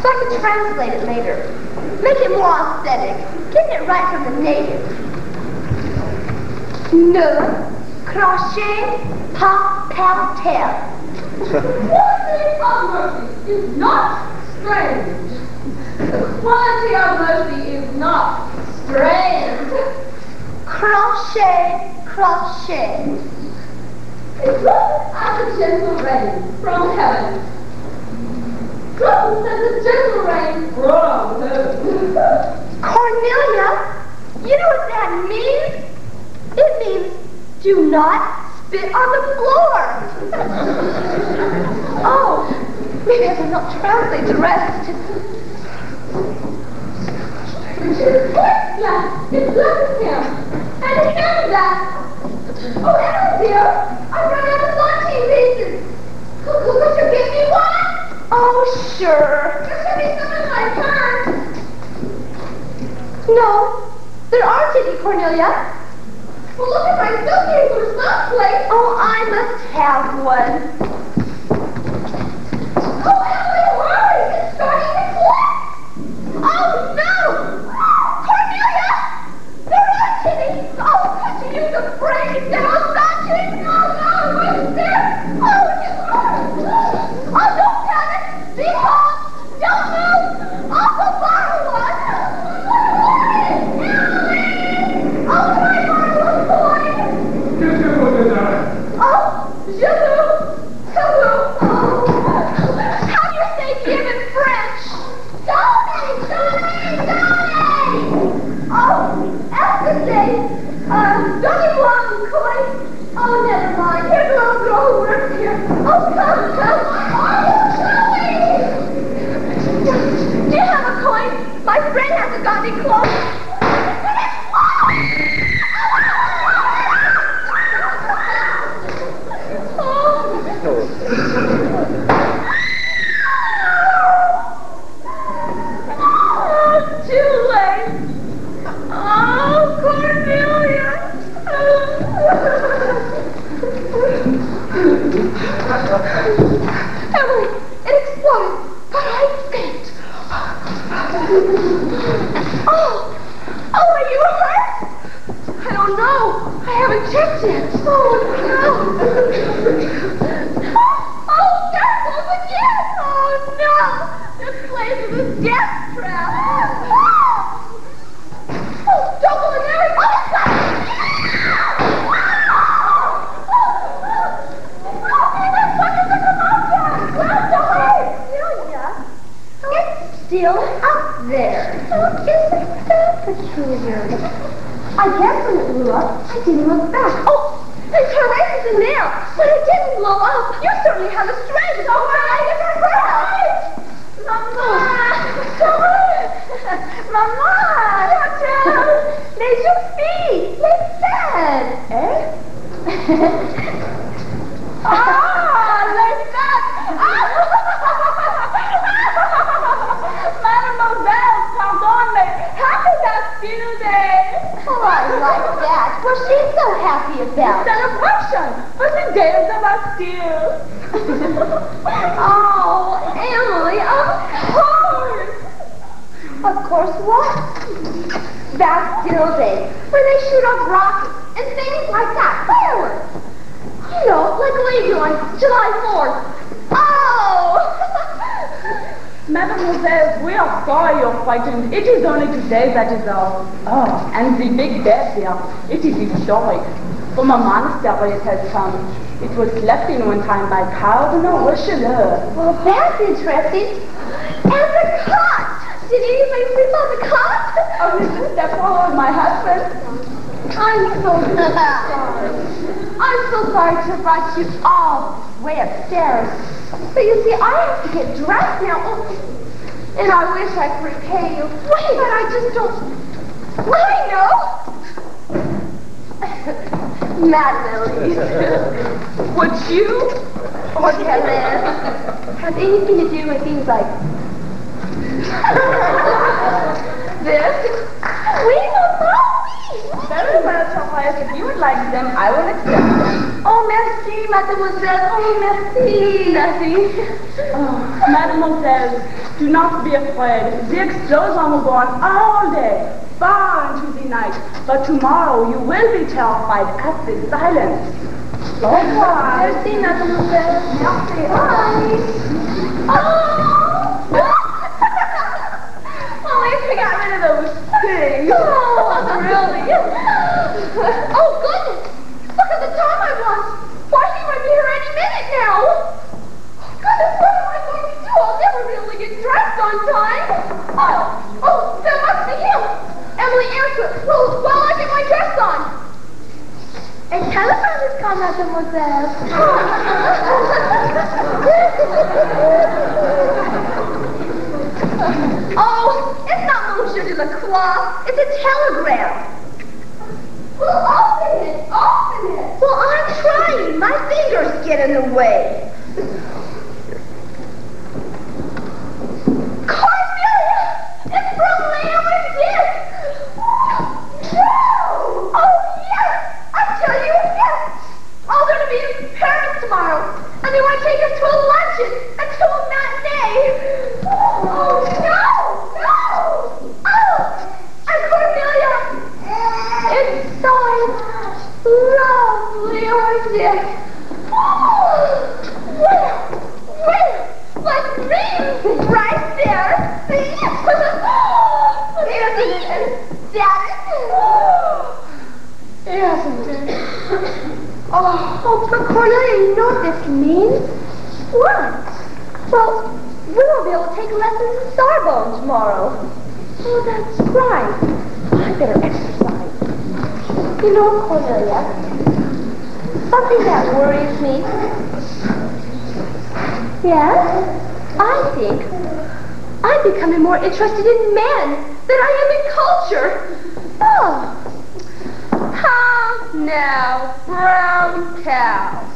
So I can translate it later. Make it more aesthetic. Get it right from the native. Ne crochet pas par terre. Of mercy is not strange. The quality of mercy is not strange. Crochet, crochet. It looks as a gentle rain from heaven. Drops as a gentle rain from heaven. Cornelia, you know what that means? It means do not spit on the floor. [LAUGHS] oh. Maybe I cannot translate the rest. It's him. And. Oh, dear, I run out of pieces. Could, you give me one? Oh, sure. Purse. No, there aren't any, Cornelia. Well, look at my suitcase or someplace. Oh, I must have one. Oh, no! Cornelia! They're not Oh, could you use a brain? They're all touching! Oh, no! There? Friend hasn't got any clothes. Oh, too late. Oh, Cornelia. Emily, it exploded, but I escaped. Oh, oh, are you hurt? I don't know. I haven't checked yet. Oh, no. Oh, there goes again. Oh, no. This place is a death trap. Oh, in. Oh. It's still up there. Oh, isn't that peculiar? I guess when it blew up, I didn't look back. Oh, there's Horizons in there, but it didn't blow up. You certainly have a strength. Oh, my, Maman! Maman! Maman! Les filles! Les fêtes! Eh? [LAUGHS] ah, les fêtes! Mademoiselle, like that. What's she so happy about? Celebration for the day of the Bastille. oh, Emily, of course. Of course what? Bastille Day, where they shoot off rockets and things like that. Fireworks. You know, like on July 4th. Mademoiselle, we are sorry you're frightened. It is only today that is all. Oh, and the big bed there, it is historic. From a monastery it has come. It was slept in one time by Cardinal Richelieu. Well, that's interesting. And the cot! Did anybody sleep on the cot? Oh, Mrs. Stepfather was my husband. I'm so [LAUGHS] sorry. I'm so sorry to have brought you all the way upstairs. But you see, I have to get dressed now. Oh, and I wish I could repay you. Wait, but I just don't. I know. [LAUGHS] Madam Elise. [LAUGHS] Would you or Helen have anything to do with things like [LAUGHS] this? We don't know. Very well, Charles. If you would like them, I will accept them. Oh, merci, mademoiselle. Oh, merci, Nothing. Oh, mademoiselle, do not be afraid. The explosion will go on all day, far into the night. But tomorrow you will be terrified at the silence. Au revoir. Merci, mademoiselle. Merci. Bye. Oh! At [LAUGHS] least oh, we got rid of those things. Oh, really? [LAUGHS] Oh, goodness. Look at the time I was. Why, he might be here any minute now. Oh, goodness, what am I going to do? I'll never be able to get dressed on time. Oh, oh, that must be him. Emily, answer. Well, while I get my dress on. A telephone has come, mademoiselle. [LAUGHS] [LAUGHS] oh, it's not Monsieur de la Croix. It's a telegram. Well, open it. Open it. Well, I'm trying. My fingers get in the way. Cornelia! It's from Lamb Dick! No! Oh, yes! I tell you, yes! I'm going to be in Paris tomorrow, and they want to take us to a luncheon and to a matinee. Oh, no! No! Oh! And Cornelia! It's so lovely, oh, Dick. Oh, where? Where? Like me, right there. See? Isn't it? Daddy? Isn't it? Oh, oh, but Cornelia, you know what this means? What? Well, we won't be able to take lessons in Sorbonne tomorrow. Oh, that's right. I better exercise. You know, Cornelia, something that worries me Yes? I think I'm becoming more interested in men than I am in culture. Oh. How now, brown cow.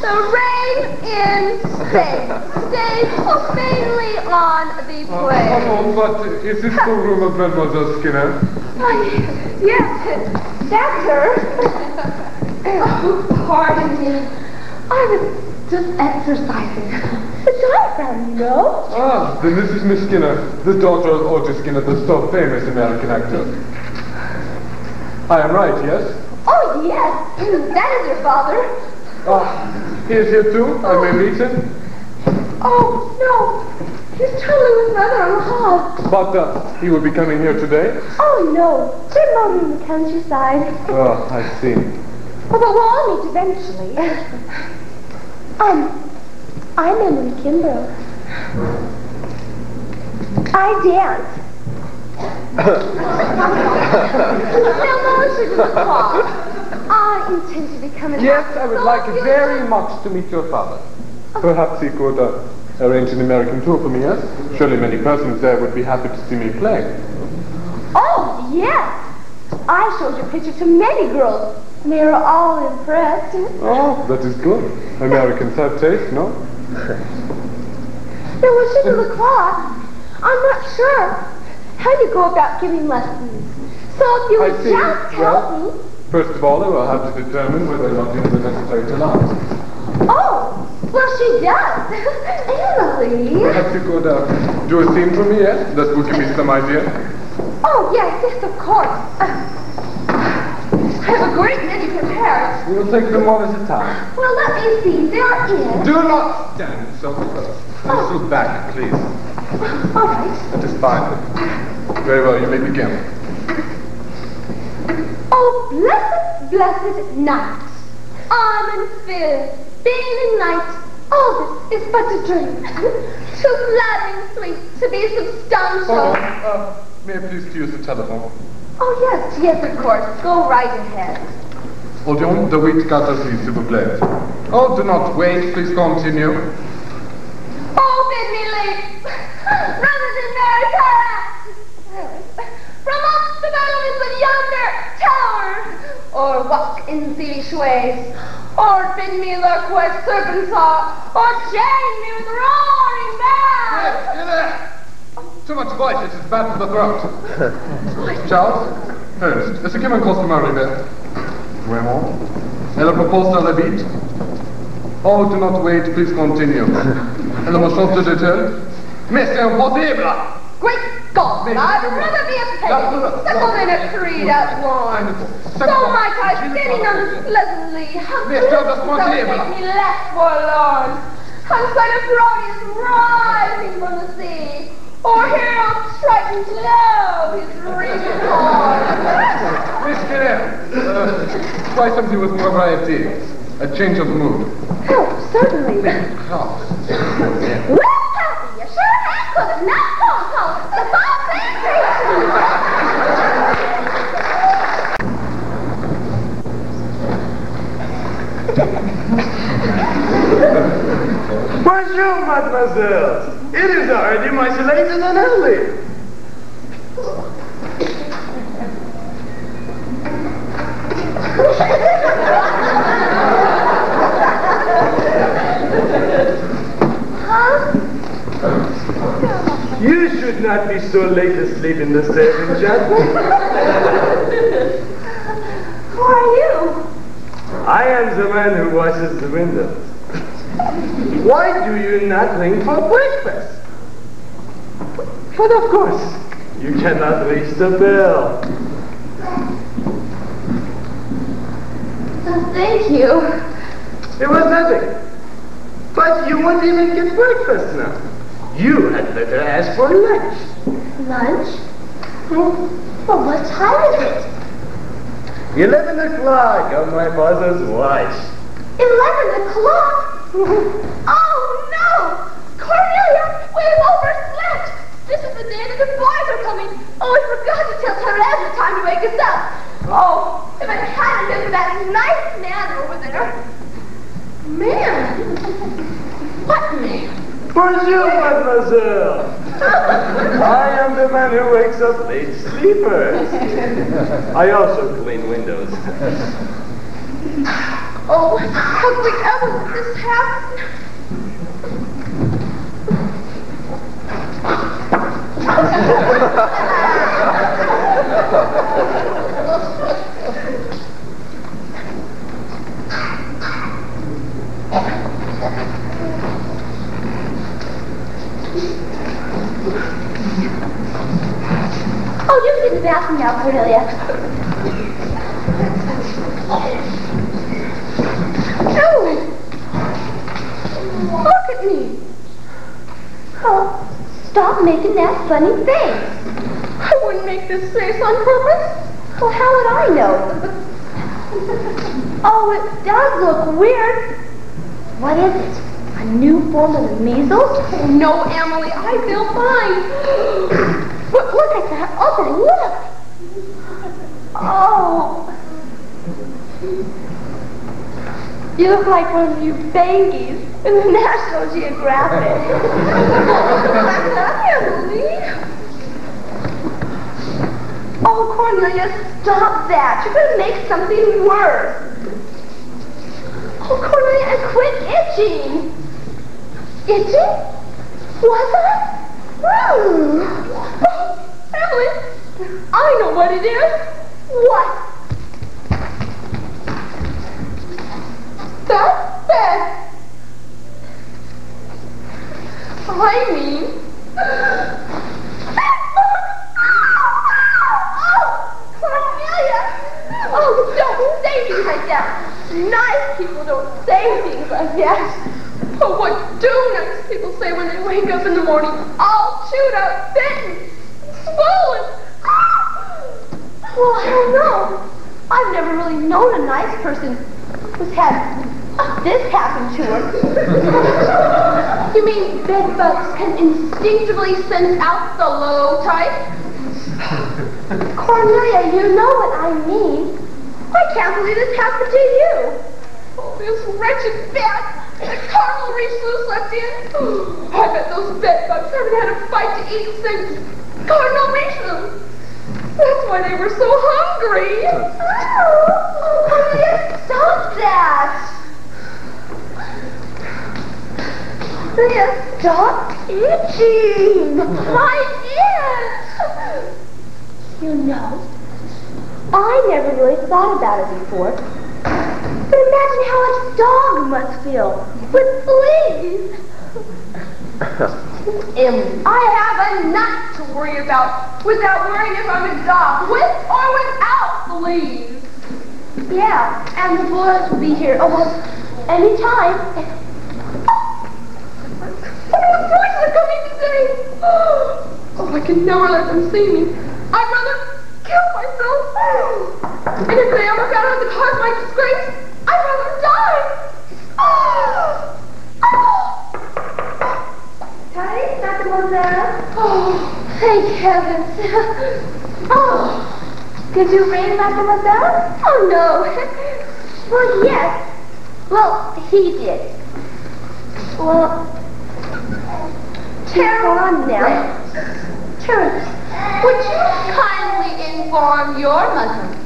The rain in Spain stays profanely on the plane. Oh, but is this the room of Mademoiselle Skinner? Why, yes, that's her. oh, pardon me. I was just exercising. The diaphragm, you know. Ah, then this is Miss Skinner, the daughter of Otis Skinner, the so famous American actor. I am right, yes? Oh, yes. [CLEARS THROAT] That is your father. Ah, he is here too? I may meet him? Oh, no. He's traveling with mother on the hall. But uh, he will be coming here today? Oh, no. They're motoring in the countryside. Oh, I see. Oh, but we'll all meet eventually. um, I'm Emily Kimbrough. I dance. Now, Monsieur Lacroix, I intend to become an Yes, I would like You- very much to meet your father. Perhaps he could uh, arrange an American tour for me, yes? Surely many persons there would be happy to see me play. Oh, yes. I showed your picture to many girls. and They were all impressed. Oh, that is good. Americans have taste, no? Now, Monsieur Lacroix, I'm not sure how do you go about giving lessons. So if you would just help Well- me. First of all, I will have to determine whether or not you have the necessary. Oh, well, she does. [LAUGHS] Emily. Perhaps you could uh, do a scene for me, yes? That would give me some idea. Oh, yes, yes, of course. Uh, I have a great many to prepared. We will take them one at a time. Well, let me see. There is... Do not stand so close. A little back, please. All right. That is fine. Very well, you may begin. Oh, blessed, blessed night. Almond filled, being in light. All this is but a dream. Too flattering sweet to be substantial. Oh, uh, may I please use the telephone? Oh, yes, yes, of course. Go right ahead. Odéon de huit quatorze, s'il vous plaît. Oh, do not wait. Please continue. Oh, bid me leap. Rather than marry Paris. From up the battlements of yonder tower. Or walk in thievish ways. Or bid me lurk where serpents are. Or chain me with roaring bells. Here there! Too much voice, it is bad for the throat. [LAUGHS] Charles, first, est-ce qu'il y a un costume arrivé? Vraiment? Elle propose dans la beat? Oh, do not wait, please continue. Elle me chante de tel? Mais c'est impossible! Great God, Mais- I'd rather be a Là, penny, là, là, suckle là. than a creed outworn. So might I, sitting unpleasantly, have Mais glimpsed ça va those tranquille, make là. me less forlorn. On sight of Proteus rising from the sea, or Hero striking low his regal horn. Miss Claire, uh, try something with more variety. A change of mood. Oh, certainly. Oh. Well, Pappy, you sure have cooked enough cocoa to fall plantation. Bonjour, mademoiselle. It is already much later than early. You should not be so late asleep in the servant gentlemen. Who are you? I am the man who washes the windows. Why do you not ring for breakfast? But of course, you cannot reach the bell. Oh, thank you. It was nothing. But you won't even get breakfast now. You had better ask for lunch. Lunch? Well, what time is it? Eleven o'clock on my father's watch. Eleven o'clock? [LAUGHS] oh, no! Cornelia, we've overslept! This is the day that the boys are coming. Oh, I forgot to tell Therese the time to wake us up. Oh, if it hadn't been for that nice man over there. Man? What man? Bonjour, mademoiselle. [LAUGHS] I am the man who wakes up late sleepers. I also clean windows. [LAUGHS] Oh, how could we ever let this happen? Oh, you can the bathroom now, Cornelia. Oh! Look at me. Oh, stop making that funny face. I wouldn't make this face on purpose. Well, how would I know? [LAUGHS] oh, it does look weird. What is it? A new form of measles? Oh, no, Emily, I feel fine. [GASPS] Look, look at that other lip. Oh. You look like one of you babies in the National Geographic. Emily. [LAUGHS] Oh, Cornelia, stop that. You're going to make something worse. Oh, Cornelia, quit itching. Itching? Was I? Hmm. Oh, Emily, I know what it is. What? That bed. I mean, Cornelia! Oh, don't say things like that. Nice people don't say things like that. oh, what do nice people say when they wake up in the morning all chewed up, bitten, swollen? Well, I don't know. I've never really known a nice person who's had this happened to her. You mean bedbugs can instinctively sense out the low type? Cornelia, you know what I mean. I can't believe this happened to you. Oh, this wretched bat that Cardinal Richelieu slept in. I bet those bedbugs haven't had a fight to eat since Cardinal Richelieu. That's why they were so hungry. Oh, Cornelia, stop that. Cornelia, stop itching. My ears! You know, I never really thought about it before. But imagine how a dog must feel with fleas. Emily, I have a nut to worry about without worrying if I'm a dog, with or without fleas. Yeah, and the boys will be here almost any time. Oh, voices are coming today. Oh, I can never let them see me. Oh, I'd rather kill myself. And if they ever found out the cause of my disgrace, I'd rather die. Oh, mademoiselle. oh, Thank heavens. Oh, did you ring, mademoiselle? Oh, no. Well, yes. Well, he did. Well, On now. Would you kindly inform your mother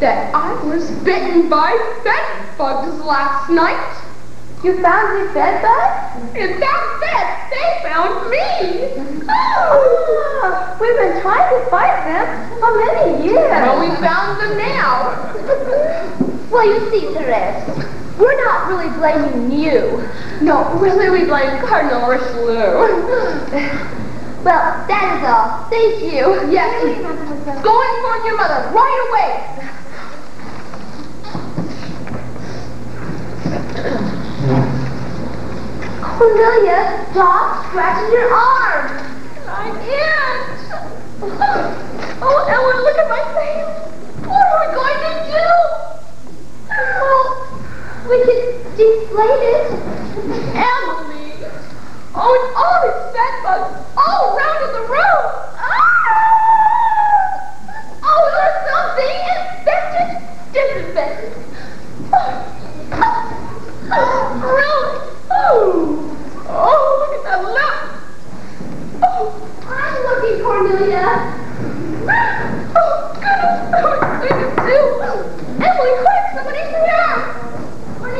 that I was bitten by bed bugs last night? you found your bed bug? In that bed, they found me. Oh, we've been trying to fight them for many years. Well, we found them now. [LAUGHS] Well, you see, Therese, we're not really blaming you. No, really, we blame Cardinal Richelieu. [LAUGHS] Well, that is all. Thank you. Yes. Mademoiselle. Go inform your mother right away. Cornelia, stop scratching your arm. I can't. [LAUGHS] Oh, Ellen, look at my face. What are we going to do? Well, [SIGHS] oh which is deflated. Emily! Oh, oh and all his fat bugs all around in the room! Ah! Oh, something infected, disinfected. Oh, really? Oh, oh, look at that lip! Oh, I'm looking, Cornelia. Oh, goodness, so excited too. Emily, quick, somebody's here!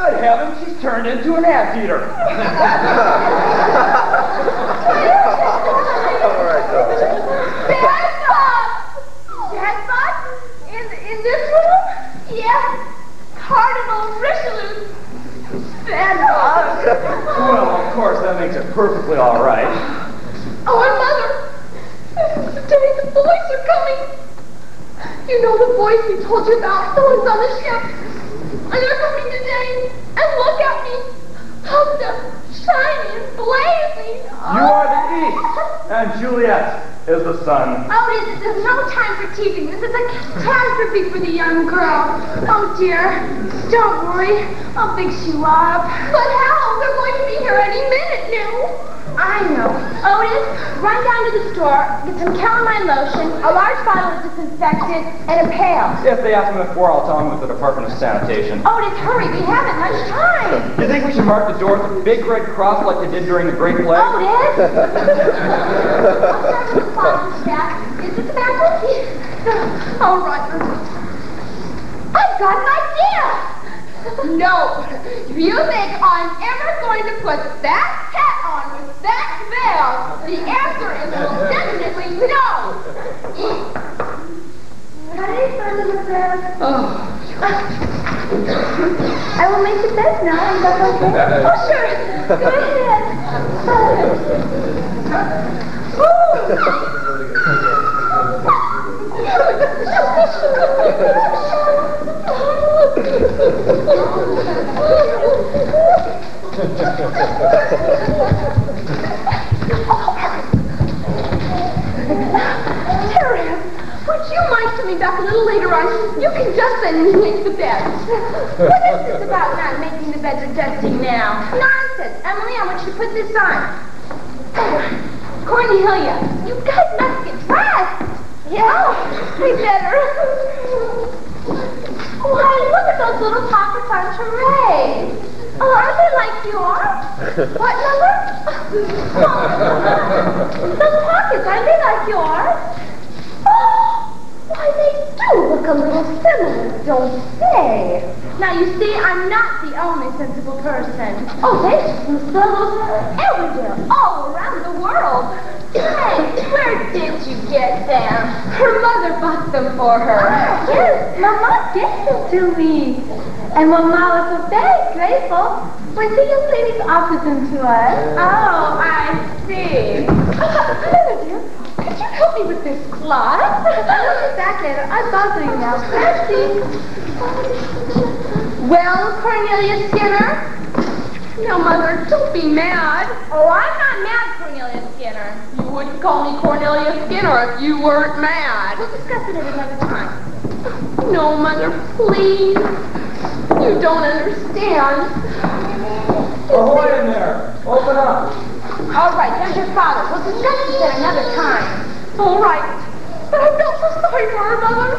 Good heavens, she's turned into an anteater. Dad, Bob. Dad, Bob? In, in this room? Yes. Cardinal Richelieu. Dad, Bob. well, of course, that makes it perfectly all right. Oh, and Mother. Today the boys are coming. You know the boys we told you about, the ones on the ship. And they're coming today. And look at me. How the shiny and blazing. You are the east, and Juliet is the sun. Oh, this is no time for teasing. This is a catastrophe for the young girl. Oh, dear. Don't worry. I'll fix you up. But how? They're going to be here any minute now. I know. Otis, run down to the store, get some calamine lotion, a large bottle of disinfectant, and a pail. If they ask me before, I'll tell them with the Department of Sanitation. Otis, hurry. We haven't much time. You think we should mark the door with a big red cross like they did during the Great Plague? Otis? I'll start with the bottom step. Is it the back? All right. I've got an idea. No. If you think I'm ever going to put that hat on with that veil, the answer is most definitely no. Ready for a little bit? Oh. I will make the bed now. Is that okay? [LAUGHS] Oh, sure. Go ahead. [LAUGHS] now? Nonsense. Emily, I want you to put this on. Oh, Cornelia, you guys must get dressed. Yeah, oh, we better. Why, look at those little pockets on Teray. Oh, aren't [LAUGHS] oh, [LAUGHS] they like yours? What number? Oh, those pockets, aren't they like yours? Do look a little similar, don't say. Now, you see, I'm not the only sensible person. Oh, there's those everywhere, all around the world. Hey, where did you get them? Her mother bought them for her. Ah, yes, Mama gave them to me. And Mama was very grateful when the young ladies offered them to us. Oh, I see. [LAUGHS] [LAUGHS] Hello, dear. Could you help me with this cloth? I'll be back later. I'm bothering you now. Merci. Well, Cornelia Skinner? No, Mother, don't be mad. Oh, I'm not mad, Cornelia Skinner. You wouldn't call me Cornelia Skinner if you weren't mad. We'll discuss it at another time. No, Mother, please. You don't understand. Ahoy in there! Open up! All right, there's your father. We'll discuss this at another time. All right. But I felt so sorry for her, Mother.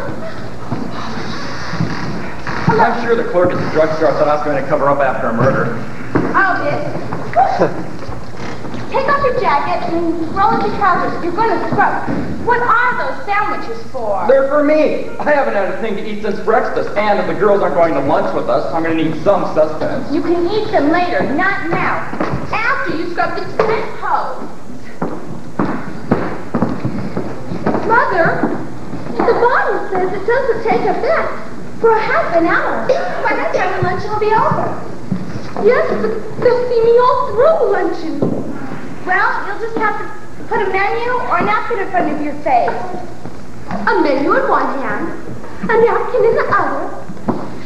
I'm sure the clerk at the drugstore thought I was going to cover up after a murder. I'll get. Take off your jacket and roll up your trousers. You're going to scrub. What are those sandwiches for? They're for me. I haven't had a thing to eat since breakfast, and if the girls aren't going to lunch with us, I'm going to need some sustenance. You can eat them later, not now. After you scrub the tent hose. Mother, the bottle says it doesn't take effect for half an hour. By that time, lunch will be over. Yes, but they'll see me all through luncheon. Well, you'll just have to put a menu or a napkin in front of your face. A menu in one hand, a napkin in the other.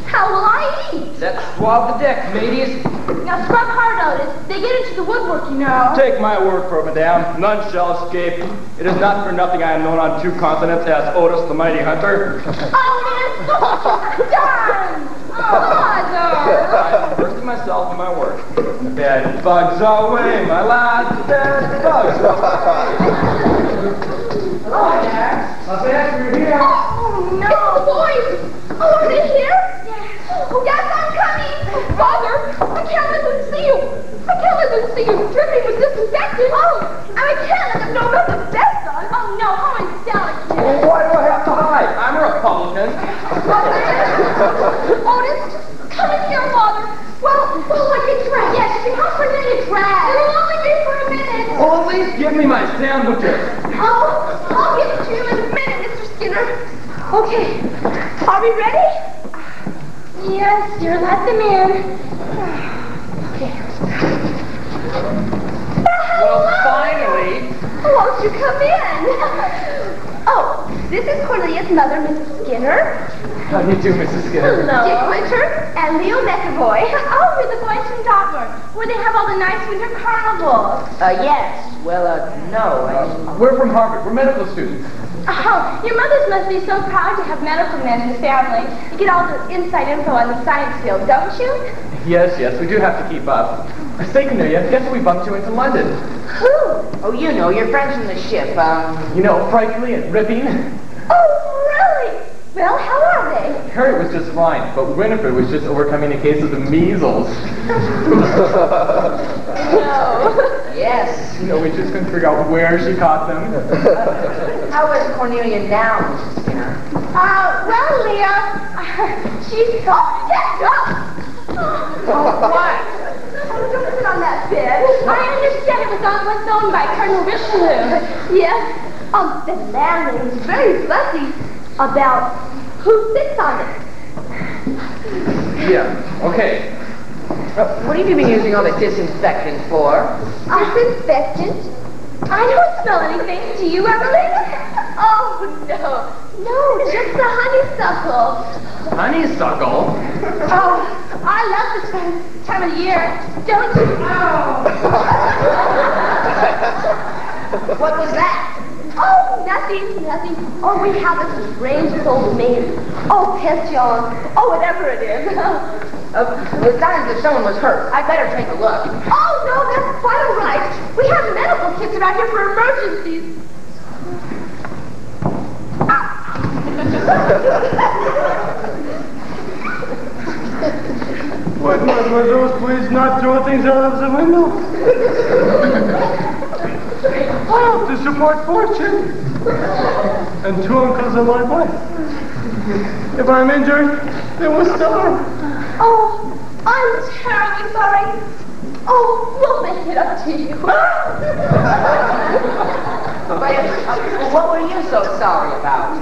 How will I eat? Let's swab the deck, mateys. Now scrub hard, Otis. They get into the woodwork, you know. Take my word for it, madame. None shall escape. It is not for nothing I am known on two continents as Otis the Mighty Hunter. Otis! Done! Mother! I'm first to myself and my work. Bed bugs away, my lad. Bed bugs away. Hello there. My bed, you're here. Oh, no. It's the boys. Oh, are they here? Oh, yes, I'm coming. Father, I can't let them see you I can't let them see you! dripping with disinfectant. Oh, and I can't let them know about the bed, son. Oh, no, I'm in delicate. Well, why do I have to hide? I'm a Republican. [LAUGHS] Oh, Otis, come in here, Father. Well, well, get dressed. Yes, you can help Cornelia dress. It'll only be for a minute. Well, at least give me my sandwiches. Oh, I'll give it to you in a minute, Mr. Skinner. Okay, are we ready? Yes, dear, let them in. Okay. Well, finally. Won't you come in? Oh, this is Cornelia's mother, Mrs. Skinner. How do you do, Mrs. Skinner? Hello. Dick Winter and Leo McAvoy. Oh, we're the boys from Dartmouth, where they have all the nice winter carnivals. Uh, yes. Well, uh, no. I... We're from Harvard. We're medical students. Oh, your mothers must be so proud to have medical men in the family. You get all the inside info on the science field, don't you? Yes, yes, we do have to keep up. Say, Cornelia, guess what we bumped you into London? Who? Oh, you know, your friends from the ship, um... You know, Frightfully and Ripping. Oh, really? Well, how are they? Harriet was just fine, but Winifred was just overcoming a case of the measles. [LAUGHS] No. [LAUGHS] [LAUGHS] Yes. You know, we just couldn't figure out where she caught them. [LAUGHS] How is Cornelia now, Mrs. Skinner? Uh, well, Leah, [LAUGHS] she's... Oh, get up! Oh, what? Oh, don't sit on that bed. I understand it was, on, was owned by Cardinal Richelieu. Yes. Um, the landlady is very fussy about who sits on it. Yeah, okay. Uh, what have you been using all the disinfectant for? Disinfectant? I don't smell anything. Do you, Evelyn? [LAUGHS] Oh, no. No, just the honeysuckle. Honeysuckle? Oh, I love this time, time of year. Don't you? Oh. [LAUGHS] What was that? Oh, nothing, nothing. Oh, we have this strange old maid. Oh, pension. Oh, whatever it is. Uh, it sounds as if someone was hurt. I'd better take a look. Oh, no, that's quite all right. We have medical kits around here for emergencies. Would Mademoiselle please not throw things out of the window? [LAUGHS] I have to support four children and two uncles and my wife. If I'm injured, they will starve. Oh, I'm terribly sorry. Oh, we'll make it up to you. But uh, what were you so sorry about?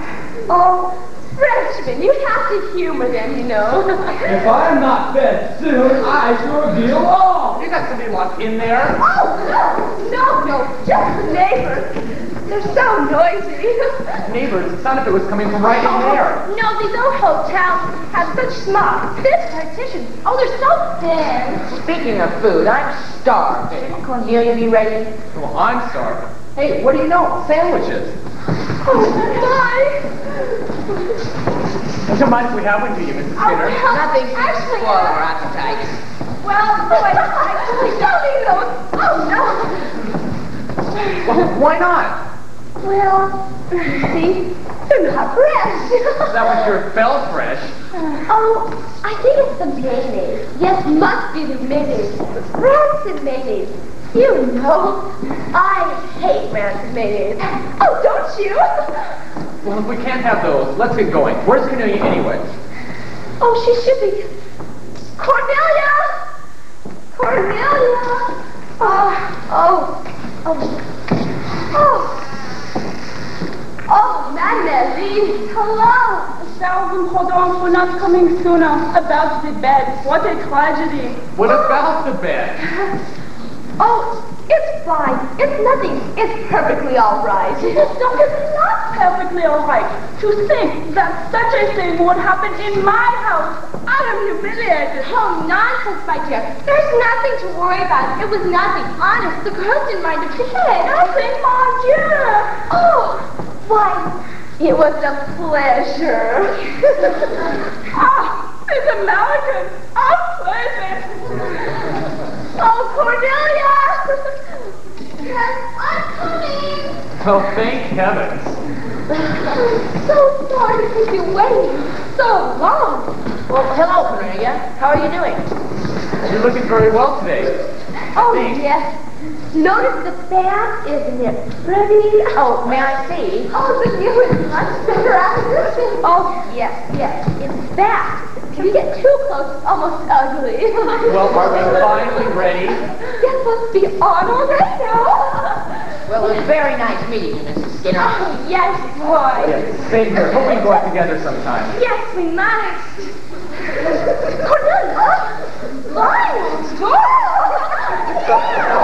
oh, Frenchman, you have to humor them, you know. If I'm not fed soon, I sure be alone. You got somebody locked in there? Oh, no, no, no, just the neighbors. They're so noisy. [LAUGHS] Neighbors, it sounded like it was coming from right in oh, there. No, these old hotels have such small, thin partitions. Oh, they're so thin. Speaking of food, I'm starved. Shouldn't Cornelia be ready? Well, I'm starving. Hey, what do you know? Sandwiches. Oh, my. Would you mind if we have one to you, Mrs. Oh, Skinner? well, Nothing seems to actually, spoil our uh, appetites. Well, no, I, I actually don't eat those. Oh, no. Well, why not? Well, see, they're not fresh. That was your bell fresh. oh, I think it's the mayonnaise. Yes, must be the mayonnaise. Rancid mayonnaise. You know, I hate rancid mayonnaise. Oh, don't you? Well, if we can't have those, let's get going. Where's Cornelia anyway? Oh, she should be. Cornelia! Cornelia! Ah, oh, oh, oh, oh. Oh, Mademoiselle, hello. Thousand pardons for not coming sooner. About the bed. What a tragedy. What about the bed? [LAUGHS] Oh, it's fine. It's nothing. It's perfectly all right. [LAUGHS] No, it's not perfectly all right. To think that such a thing would happen in my house. I am humiliated. Oh, nonsense, my dear. There's nothing to worry about. It was nothing. Honest, the girls didn't mind a bit. Nothing, mon Dieu. Why, it was a pleasure. [LAUGHS] Ah, these Americans are crazy. oh, Cornelia! yes, I'm coming. Oh, thank heavens. [SIGHS] So sorry to keep you waiting so long. Well, hello, Cornelia. How are you doing? You're looking very well today. Oh, yes. Notice the fan, isn't it pretty? Oh, may I see? Oh, the new is much better acquisition. Oh, yes, yes. It's that. If you get too close, it's almost ugly. Well, are we finally ready? Yes, let's be on already now. Well, it was very nice meeting you, Mrs. Skinner. Oh, yes, boy. Yes, same here. Hope we can go out together sometime. Yes, we must. Cornelia! Miles! Come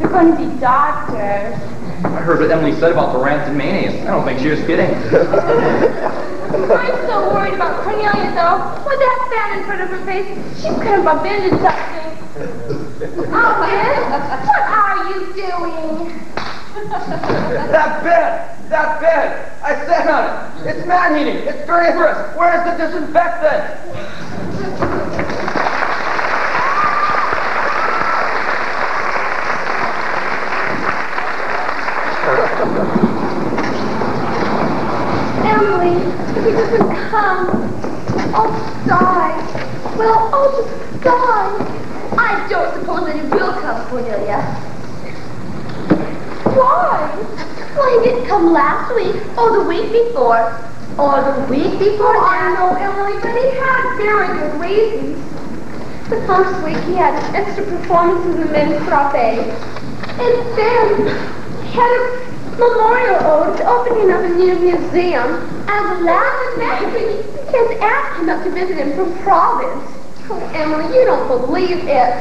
They're going to be doctors. I heard what Emily said about the rancid mayonnaise. I don't think she was kidding. [LAUGHS] I'm so worried about Cornelia, though. With that fan in front of her face, she's going to bump into something. Oh, Miss, what are you doing? [LAUGHS] that bed! That bed! I sat on it! It's man eating! It's dangerous! Where's the disinfectant? Emily, he doesn't come, I'll die. Well, I'll just die. I don't suppose that he will come, Cornelia. Why? Well, he didn't come last week, or the week before, or the week before oh, I know, Emily, but he had very good reasons. The first week he had an extra performances in the men's frappe. And then he had a memorial ode opening of a new museum. And last night, his aunt came up to visit him from Providence. Oh, Emily, you don't believe it.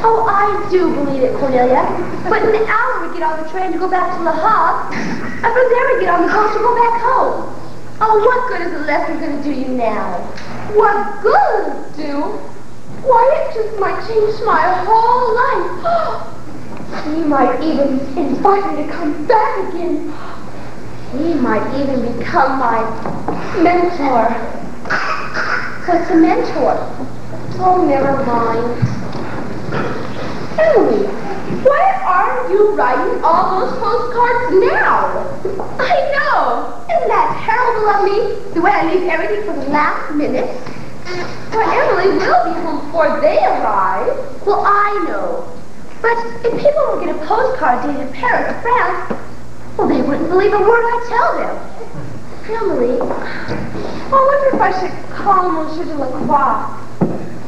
Oh, I do believe it, Cornelia. But in an hour we get on the train to go back to La Havre, and from there we get on the coach to go back home. Oh, what good is the lesson going to do you now? What good do? Why, it just might change my whole life. [GASPS] Oh, He might even invite me to come back again. He might even become my mentor. What's a mentor? Oh, never mind. Emily, why aren't you writing all those postcards now? I know. Isn't that terrible of me? The way I leave everything for the last minute? Well, Emily will be home before they arrive. Well, I know. But if people will get a postcard dated Paris, France, well, they wouldn't believe a word I tell them. Emily, I wonder if I should call Monsieur Delacroix.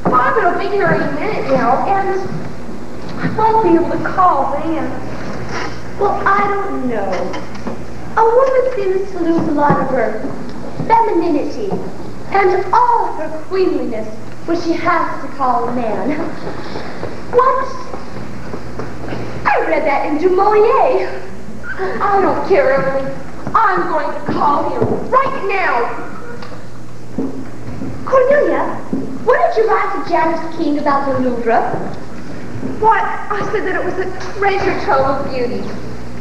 Father will be here any minute now, and I won't be able to call then. Well, I don't know. A woman seems to lose a lot of her femininity and all of her queenliness when she has to call a man. What? I read that in Du Maurier. I don't care, Emily. I'm going to call him right now. Cornelia, what did you write to Janice King about the Louvre? Why, I said that it was a treasure trove of beauty.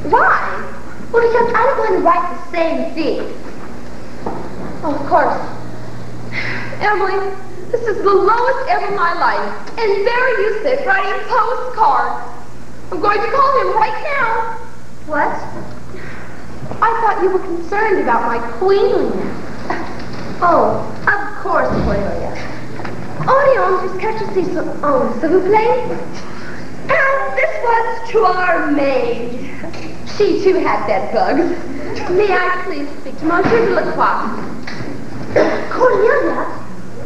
Why? Well, because I don't want to write the same thing. Oh, of course. Emily, this is the lowest ebb of my life. And there you sit, writing postcards. I'm going to call him right now. What? I thought you were concerned about my queenliness. Oh, of course, Cornelia. Orion, jusqu'à ce que Oh, s'il vous plaît. And this was to our maid. She too had bed bugs. May I please speak to Monsieur Delacroix? Cornelia,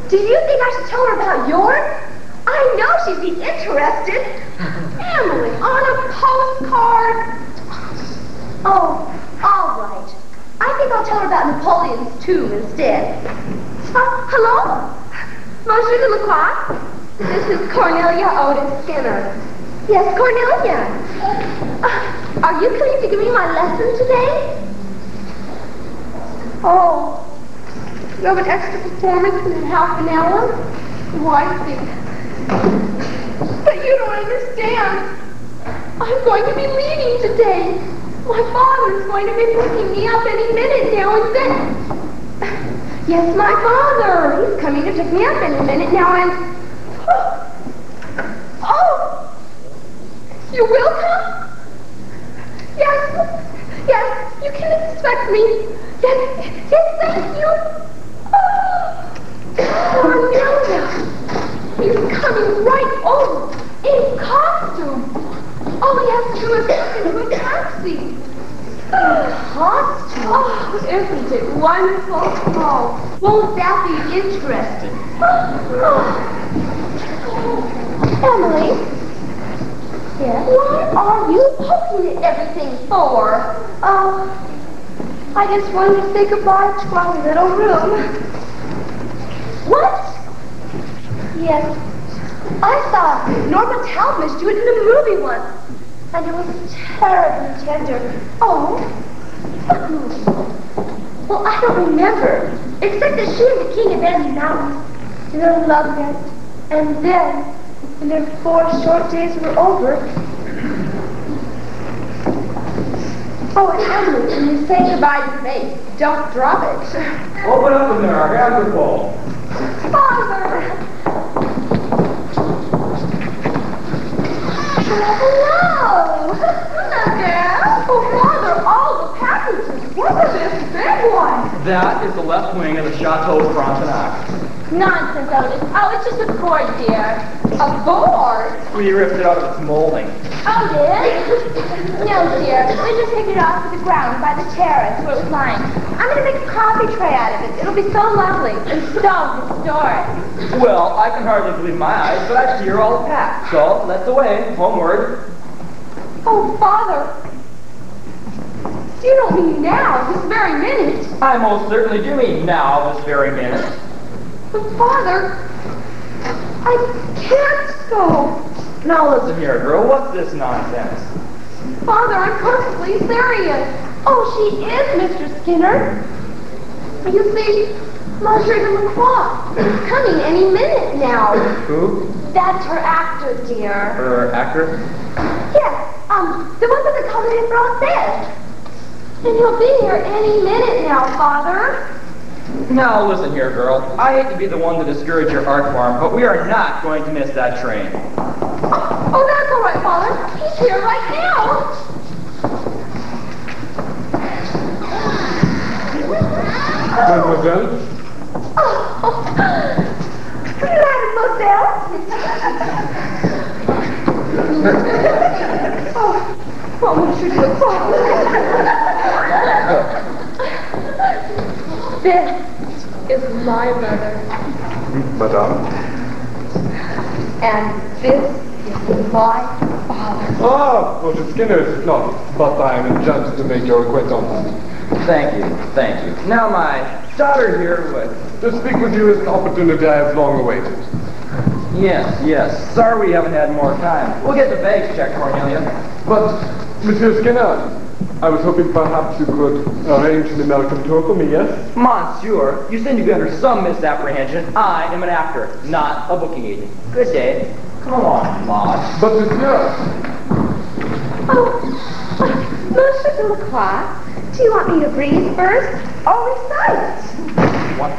do you think I should tell her about yours? I know she'd be interested. Emily, on a postcard. Oh, all right. I think I'll tell her about Napoleon's tomb instead. Uh, hello? Monsieur Delacroix? This is Cornelia Otis Skinner. Yes, Cornelia. Uh, are you coming to give me my lesson today? Oh, You have an extra performance in half an hour? Why, see. But you don't understand. I'm going to be leaving today. My father's going to be picking me up any minute now and then. Yes, my father. He's coming to pick me up any minute now and... [GASPS] Oh! You will come? Yes. Yes, you can expect me. Yes, yes, thank you. [GASPS] Oh, Cornelia. He's coming right over in costume. All he has to do is get into a taxi. Costume? Oh, isn't it wonderful? Oh, won't that be interesting? Oh. Emily? Yes? What are you poking at everything for? Oh, I just wanted to say goodbye to our little room. What? Yes. I saw Norma Talmadge do it in a movie once. And it was terribly tender. Oh, what movie? Well, I don't remember. Except that she and the king in the mountains. And their love met. And then, when their four short days were over, Oh, and Emily, when you say goodbye to Faith, don't drop it. Open up in there, our hands are full. That is the left wing of the Chateau Frontenac. Nonsense, Otis. Oh, it's just a board, dear. A board? We ripped it out of its molding. Oh, yes? no, dear. We just picked it off to the ground by the terrace where it was lying. I'm going to make a coffee tray out of it. It'll be so lovely and so historic. Well, I can hardly believe my eyes, but I see you're all packed. So, let's away, homeward. Oh, Father. You don't mean now, this very minute. I most certainly do mean now, this very minute. But Father, I can't go. Now listen here, girl, what's this nonsense? Father, I'm perfectly serious. Oh, she is Mr. Skinner. You see, Marjorie de Lacroix is coming any minute now. Who? That's her actor, dear. Her actor? Yes, um, the one with the colored process. And he'll be here any minute now, Father. Now listen here, girl. I hate to be the one to discourage your art form, but we are not going to miss that train. Oh, that's all right, Father. He's here right now. Mademoiselle? Oh, Mademoiselle. oh, oh, Monsieur de Lacroix. This is my mother, Madame? and this is my father. Ah, Roger Skinner is not, but I am enchanted to make your acquaintance. Thank you, thank you. Now my daughter here would... To speak with you is an opportunity I have long awaited. Yes, yes. Sorry we haven't had more time. We'll get the bags checked, Cornelia. But, Monsieur Skinner, I was hoping perhaps you could arrange an American tour for me, yes? Monsieur, you seem to be under some misapprehension. I am an actor, not a booking agent. Good day. Come along, Maud. But, Monsieur, Oh, Monsieur de Lacroix, do you want me to read first or recite? What?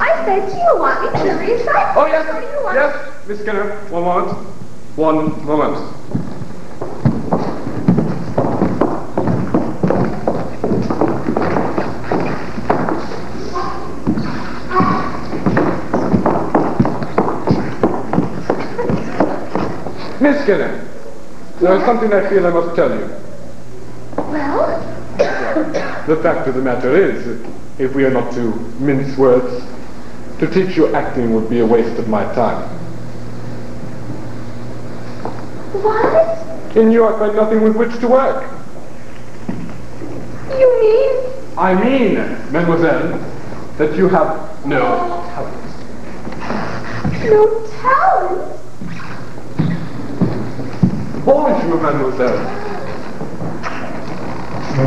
I said, do you want me to recite Oh, yes, or do you want yes, Miss Skinner, one moment. One moment. Miss Skinner, there is something I feel I must tell you. Well, The fact of the matter is, if we are not to mince words, to teach you acting would be a waste of my time. what? In you I find nothing with which to work. You mean? I mean, mademoiselle, that you have no talent. No talent? Bonjour, mademoiselle. You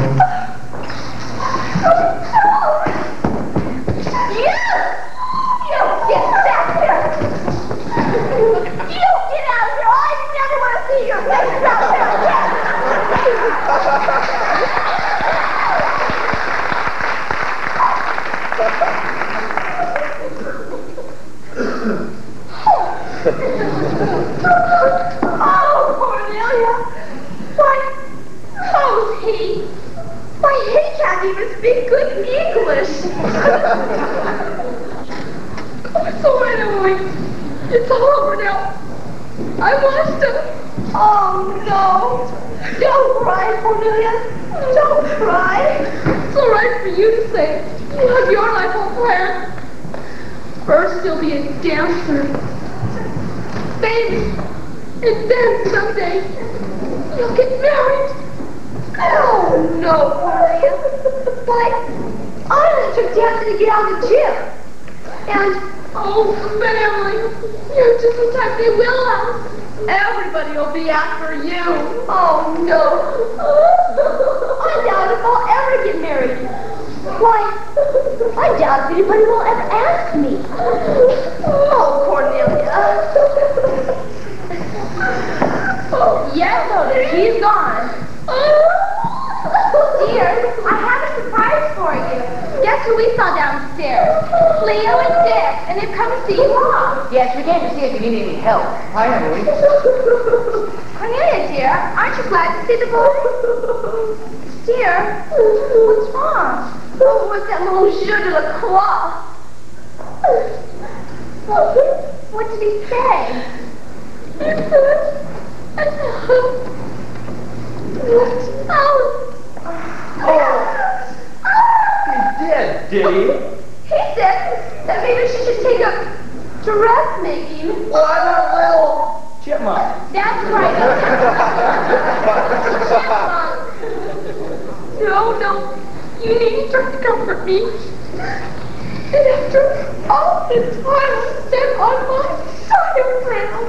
Maya! Why, oh, he, why, he can't even speak good English. so anyway, it's all over now. I lost him. Oh, no. Don't cry, Cornelia. Don't cry. It's all right for you to say. You have your life all planned. First, you'll be a dancer. Famous and then someday, you'll get married. Oh, no, Cornelia. But I took Dancing to get out of the gym. And Oh, family. You're just the type they will have. Everybody will be after you. Oh, no. I doubt if I'll ever get married. Why, I doubt if anybody will ever ask me. Oh, Cornelia. Oh, yes, Otis, he's gone. [LAUGHS] Dear, I have a surprise for you. Guess who we saw downstairs? Leo and Dick, and they've come to see you off. Yes, we came to see if you need any help. Hi, Emily. [LAUGHS] Cornelia, dear, aren't you glad to see the boy? Dear, what's wrong? Oh, what's that little jeu de la croix? What did he say? Oh, he did, did he? He said that maybe she should take up dressmaking. Well, I'm not little chipmunk. That's right. No, no. You needn't try to comfort me. And after all the time spent on my diagram.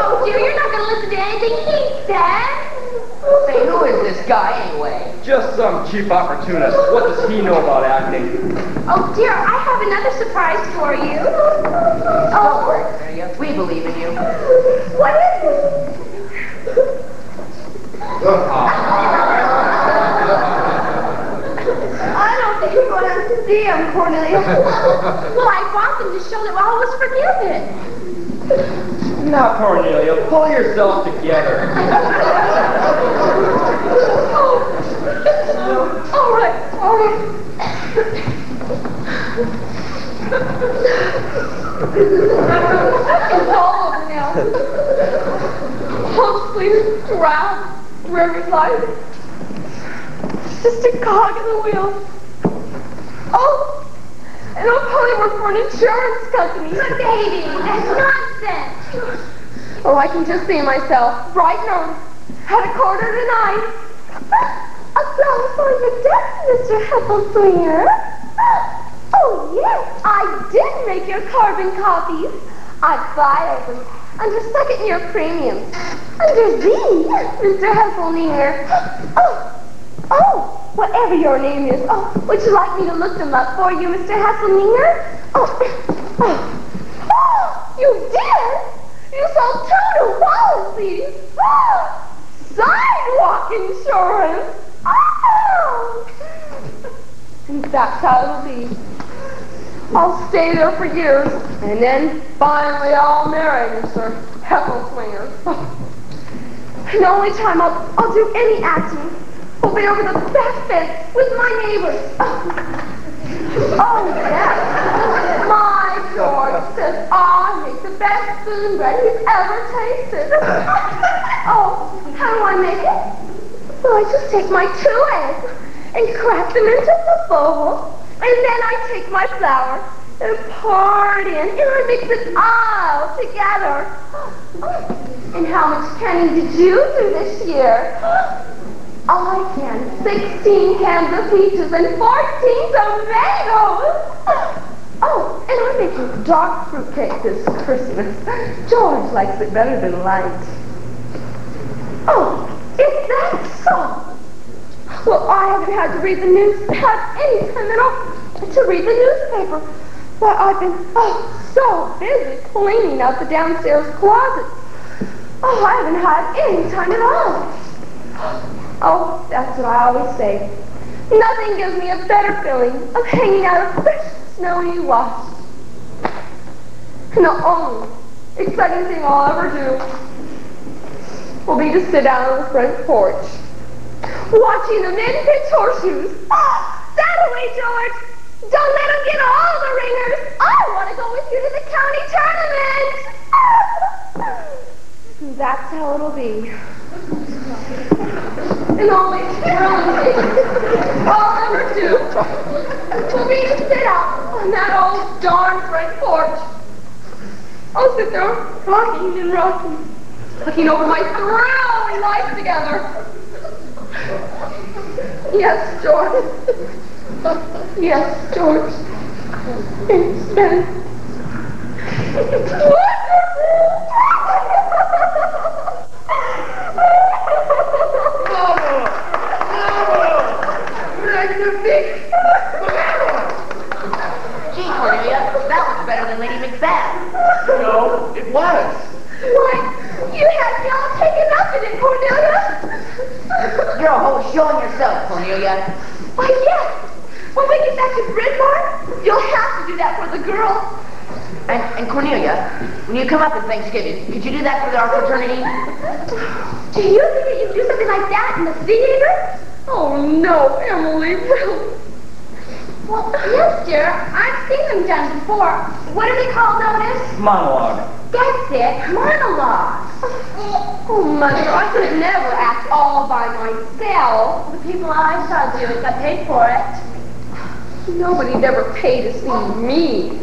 Oh, dear, you're not going to listen to anything he said. Say, who is this guy anyway? Just some cheap opportunist. What does he know about acting? Oh, dear, I have another surprise for you. Don't worry, Cornelia. We believe in you. What is it? I don't think you're going to see him, Cornelia. [LAUGHS] well, I bought them to show that all was forgiven. Now, Cornelia, pull yourself together. Oh, all right, all right. it's all over now. Hopefully, drowned, river life. Just a cog in the wheel. Oh, and I'll probably work for an insurance company. But baby, that's nonsense. Oh, I can just see myself, bright and early, at a quarter to nine. A song for your death, Mr. Heppelswinger. Oh, yes, I did make your carbon copies. I buy them under second year premium. Under Z, Mr. Hesselninger. Oh, oh, whatever your name is. Oh, would you like me to look them up for you, Mr. Hesselninger? Oh, oh, oh [GASPS] you did? You sold two policies. Oh, [GASPS] sidewalk insurance. Oh. And that's how it'll be. I'll stay there for years, and then finally I'll marry Mr. Heffelswinger. And [LAUGHS] the only time I'll, I'll do any acting be over the back fence with my neighbors. Oh, yes. My George says ah, I make the best spoon bread he's ever tasted. Oh, how do I make it? Well, I just take my two eggs and crack them into the bowl. And then I take my flour and pour it in, and I mix it all together. And how much canning did you do this year? I canned 16 cans of peaches and 14 tomatoes. [GASPS] Oh, and I'm making dark fruit cake this Christmas. George likes it better than light. Oh, is that so? Well, I haven't had to read the news, had any time at all to read the newspaper. Why, I've been, oh, so busy cleaning out the downstairs closet. Oh, I haven't had any time at all. Oh, that's what I always say. Nothing gives me a better feeling of hanging out a fresh, snowy wash. And the only exciting thing I'll ever do will be to sit down on the front porch watching the men pitch horseshoes. Oh, that away, George. Don't let them get all the ringers. I want to go with you to the county tournament. [LAUGHS] That's how it'll be. And only thrilling all number two will be to sit out on that old darn front porch. I'll sit there rocking and rocking, looking over my thrilling life together. Yes, George. Yes, George. It's been Magnifique! Gee, Cornelia, that was better than Lady Macbeth. No, it was. Why, you had me all taken up in it, Cornelia. You're a whole showing yourself, Cornelia. Why, yes. When we get back to Bryn Mawr, you'll have to do that for the girl. And, and Cornelia, when you come up at Thanksgiving, could you do that for our fraternity? Do you think that you can do something like that in the theater? Oh, no, Emily, really. Well, yes, dear. I've seen them done before. What are they called, Otis? Monologue. That's it, monologue. Oh, oh, Mother, I could never act all by myself. The people I saw do it got paid for it. Nobody'd ever pay to see me.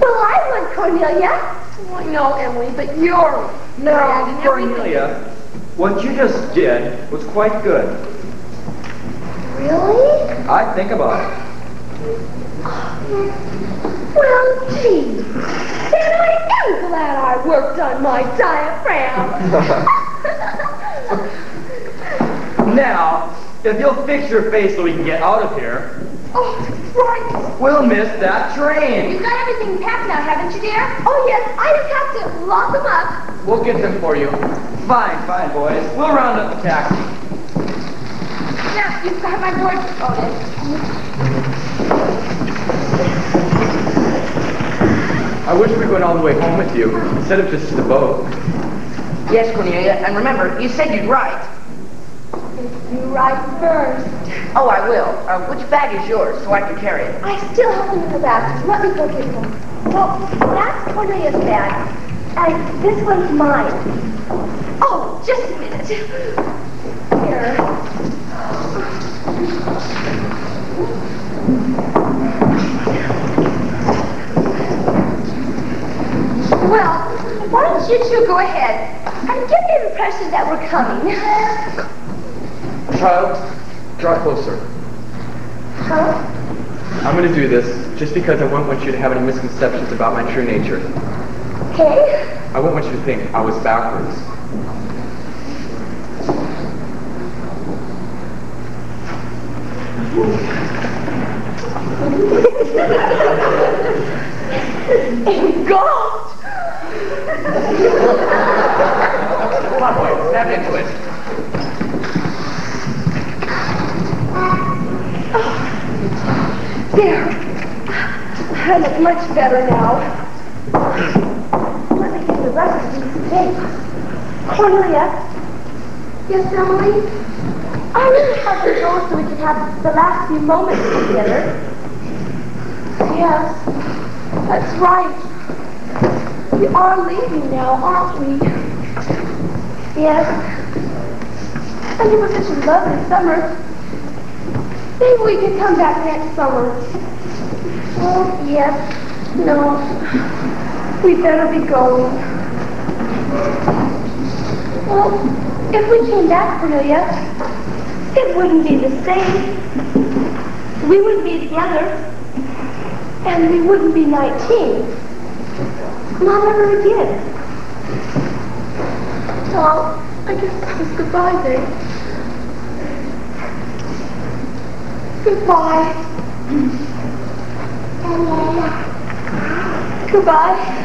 Well, I would, Cornelia. Oh, know, Emily, but you're... No, Cornelia, what you just did was quite good. Really? I think about it. Well, gee. Then I am glad I worked on my diaphragm. [LAUGHS] Now, if you'll fix your face so we can get out of here, oh, right. we'll miss that train. You've got everything packed now, haven't you, dear? Oh, yes. I just have to lock them up. We'll get them for you. Fine, fine, boys. We'll round up the taxi. Now, you've got my board, Otis. I wish we went all the way home with you instead of just the boat. Yes, Cornelia, and remember, you said you'd write. You write first. Oh, I will. Uh, which bag is yours so I can carry it? I still have them in the basket. Let me go get them. Well, that's Cornelia's bag. And this one's mine. Oh, just a minute. Here. Well, why don't you two go ahead and give the impression that we're coming? Child, draw closer. Huh? I'm going to do this just because I won't want you to have any misconceptions about my true nature. Okay. I won't want you to think I was backwards. Engulfed! Come on, boy, snap into it. There. I look much better now. Let me get the rest of these things. Cornelia. Yes, Emily? I really had to go so we could have the last few moments together. Yes, that's right. We are leaving now, aren't we? Yes. And it was such a lovely summer. Maybe we could come back next summer. Oh, yes. No. We better be going. Well, if we came back, Cornelia, it wouldn't be the same. We wouldn't be together. And we wouldn't be 19. Not ever again. Well, I guess that was goodbye then. Goodbye. Goodbye.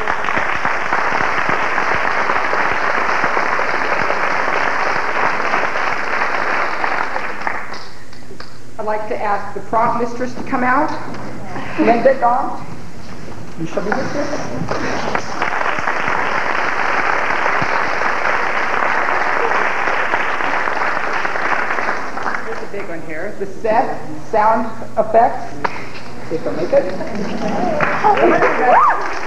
like to ask the prom mistress to come out. Linda Gaunt. You shall be. Here's a big one here. The set, sound effects. If I make it. [LAUGHS]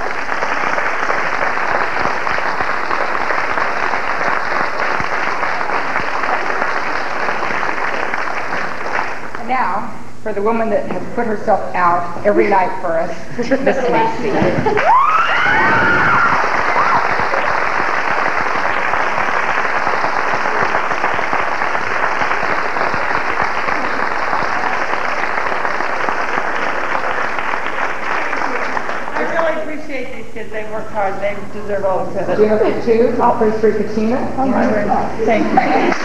And now, for the woman that has put herself out every night for us, Miss [LAUGHS] Macy. I really appreciate these kids. They work hard. They deserve all the credit. Jennifer, too. I'll first for Katina. Oh, my word. Thank you. [LAUGHS]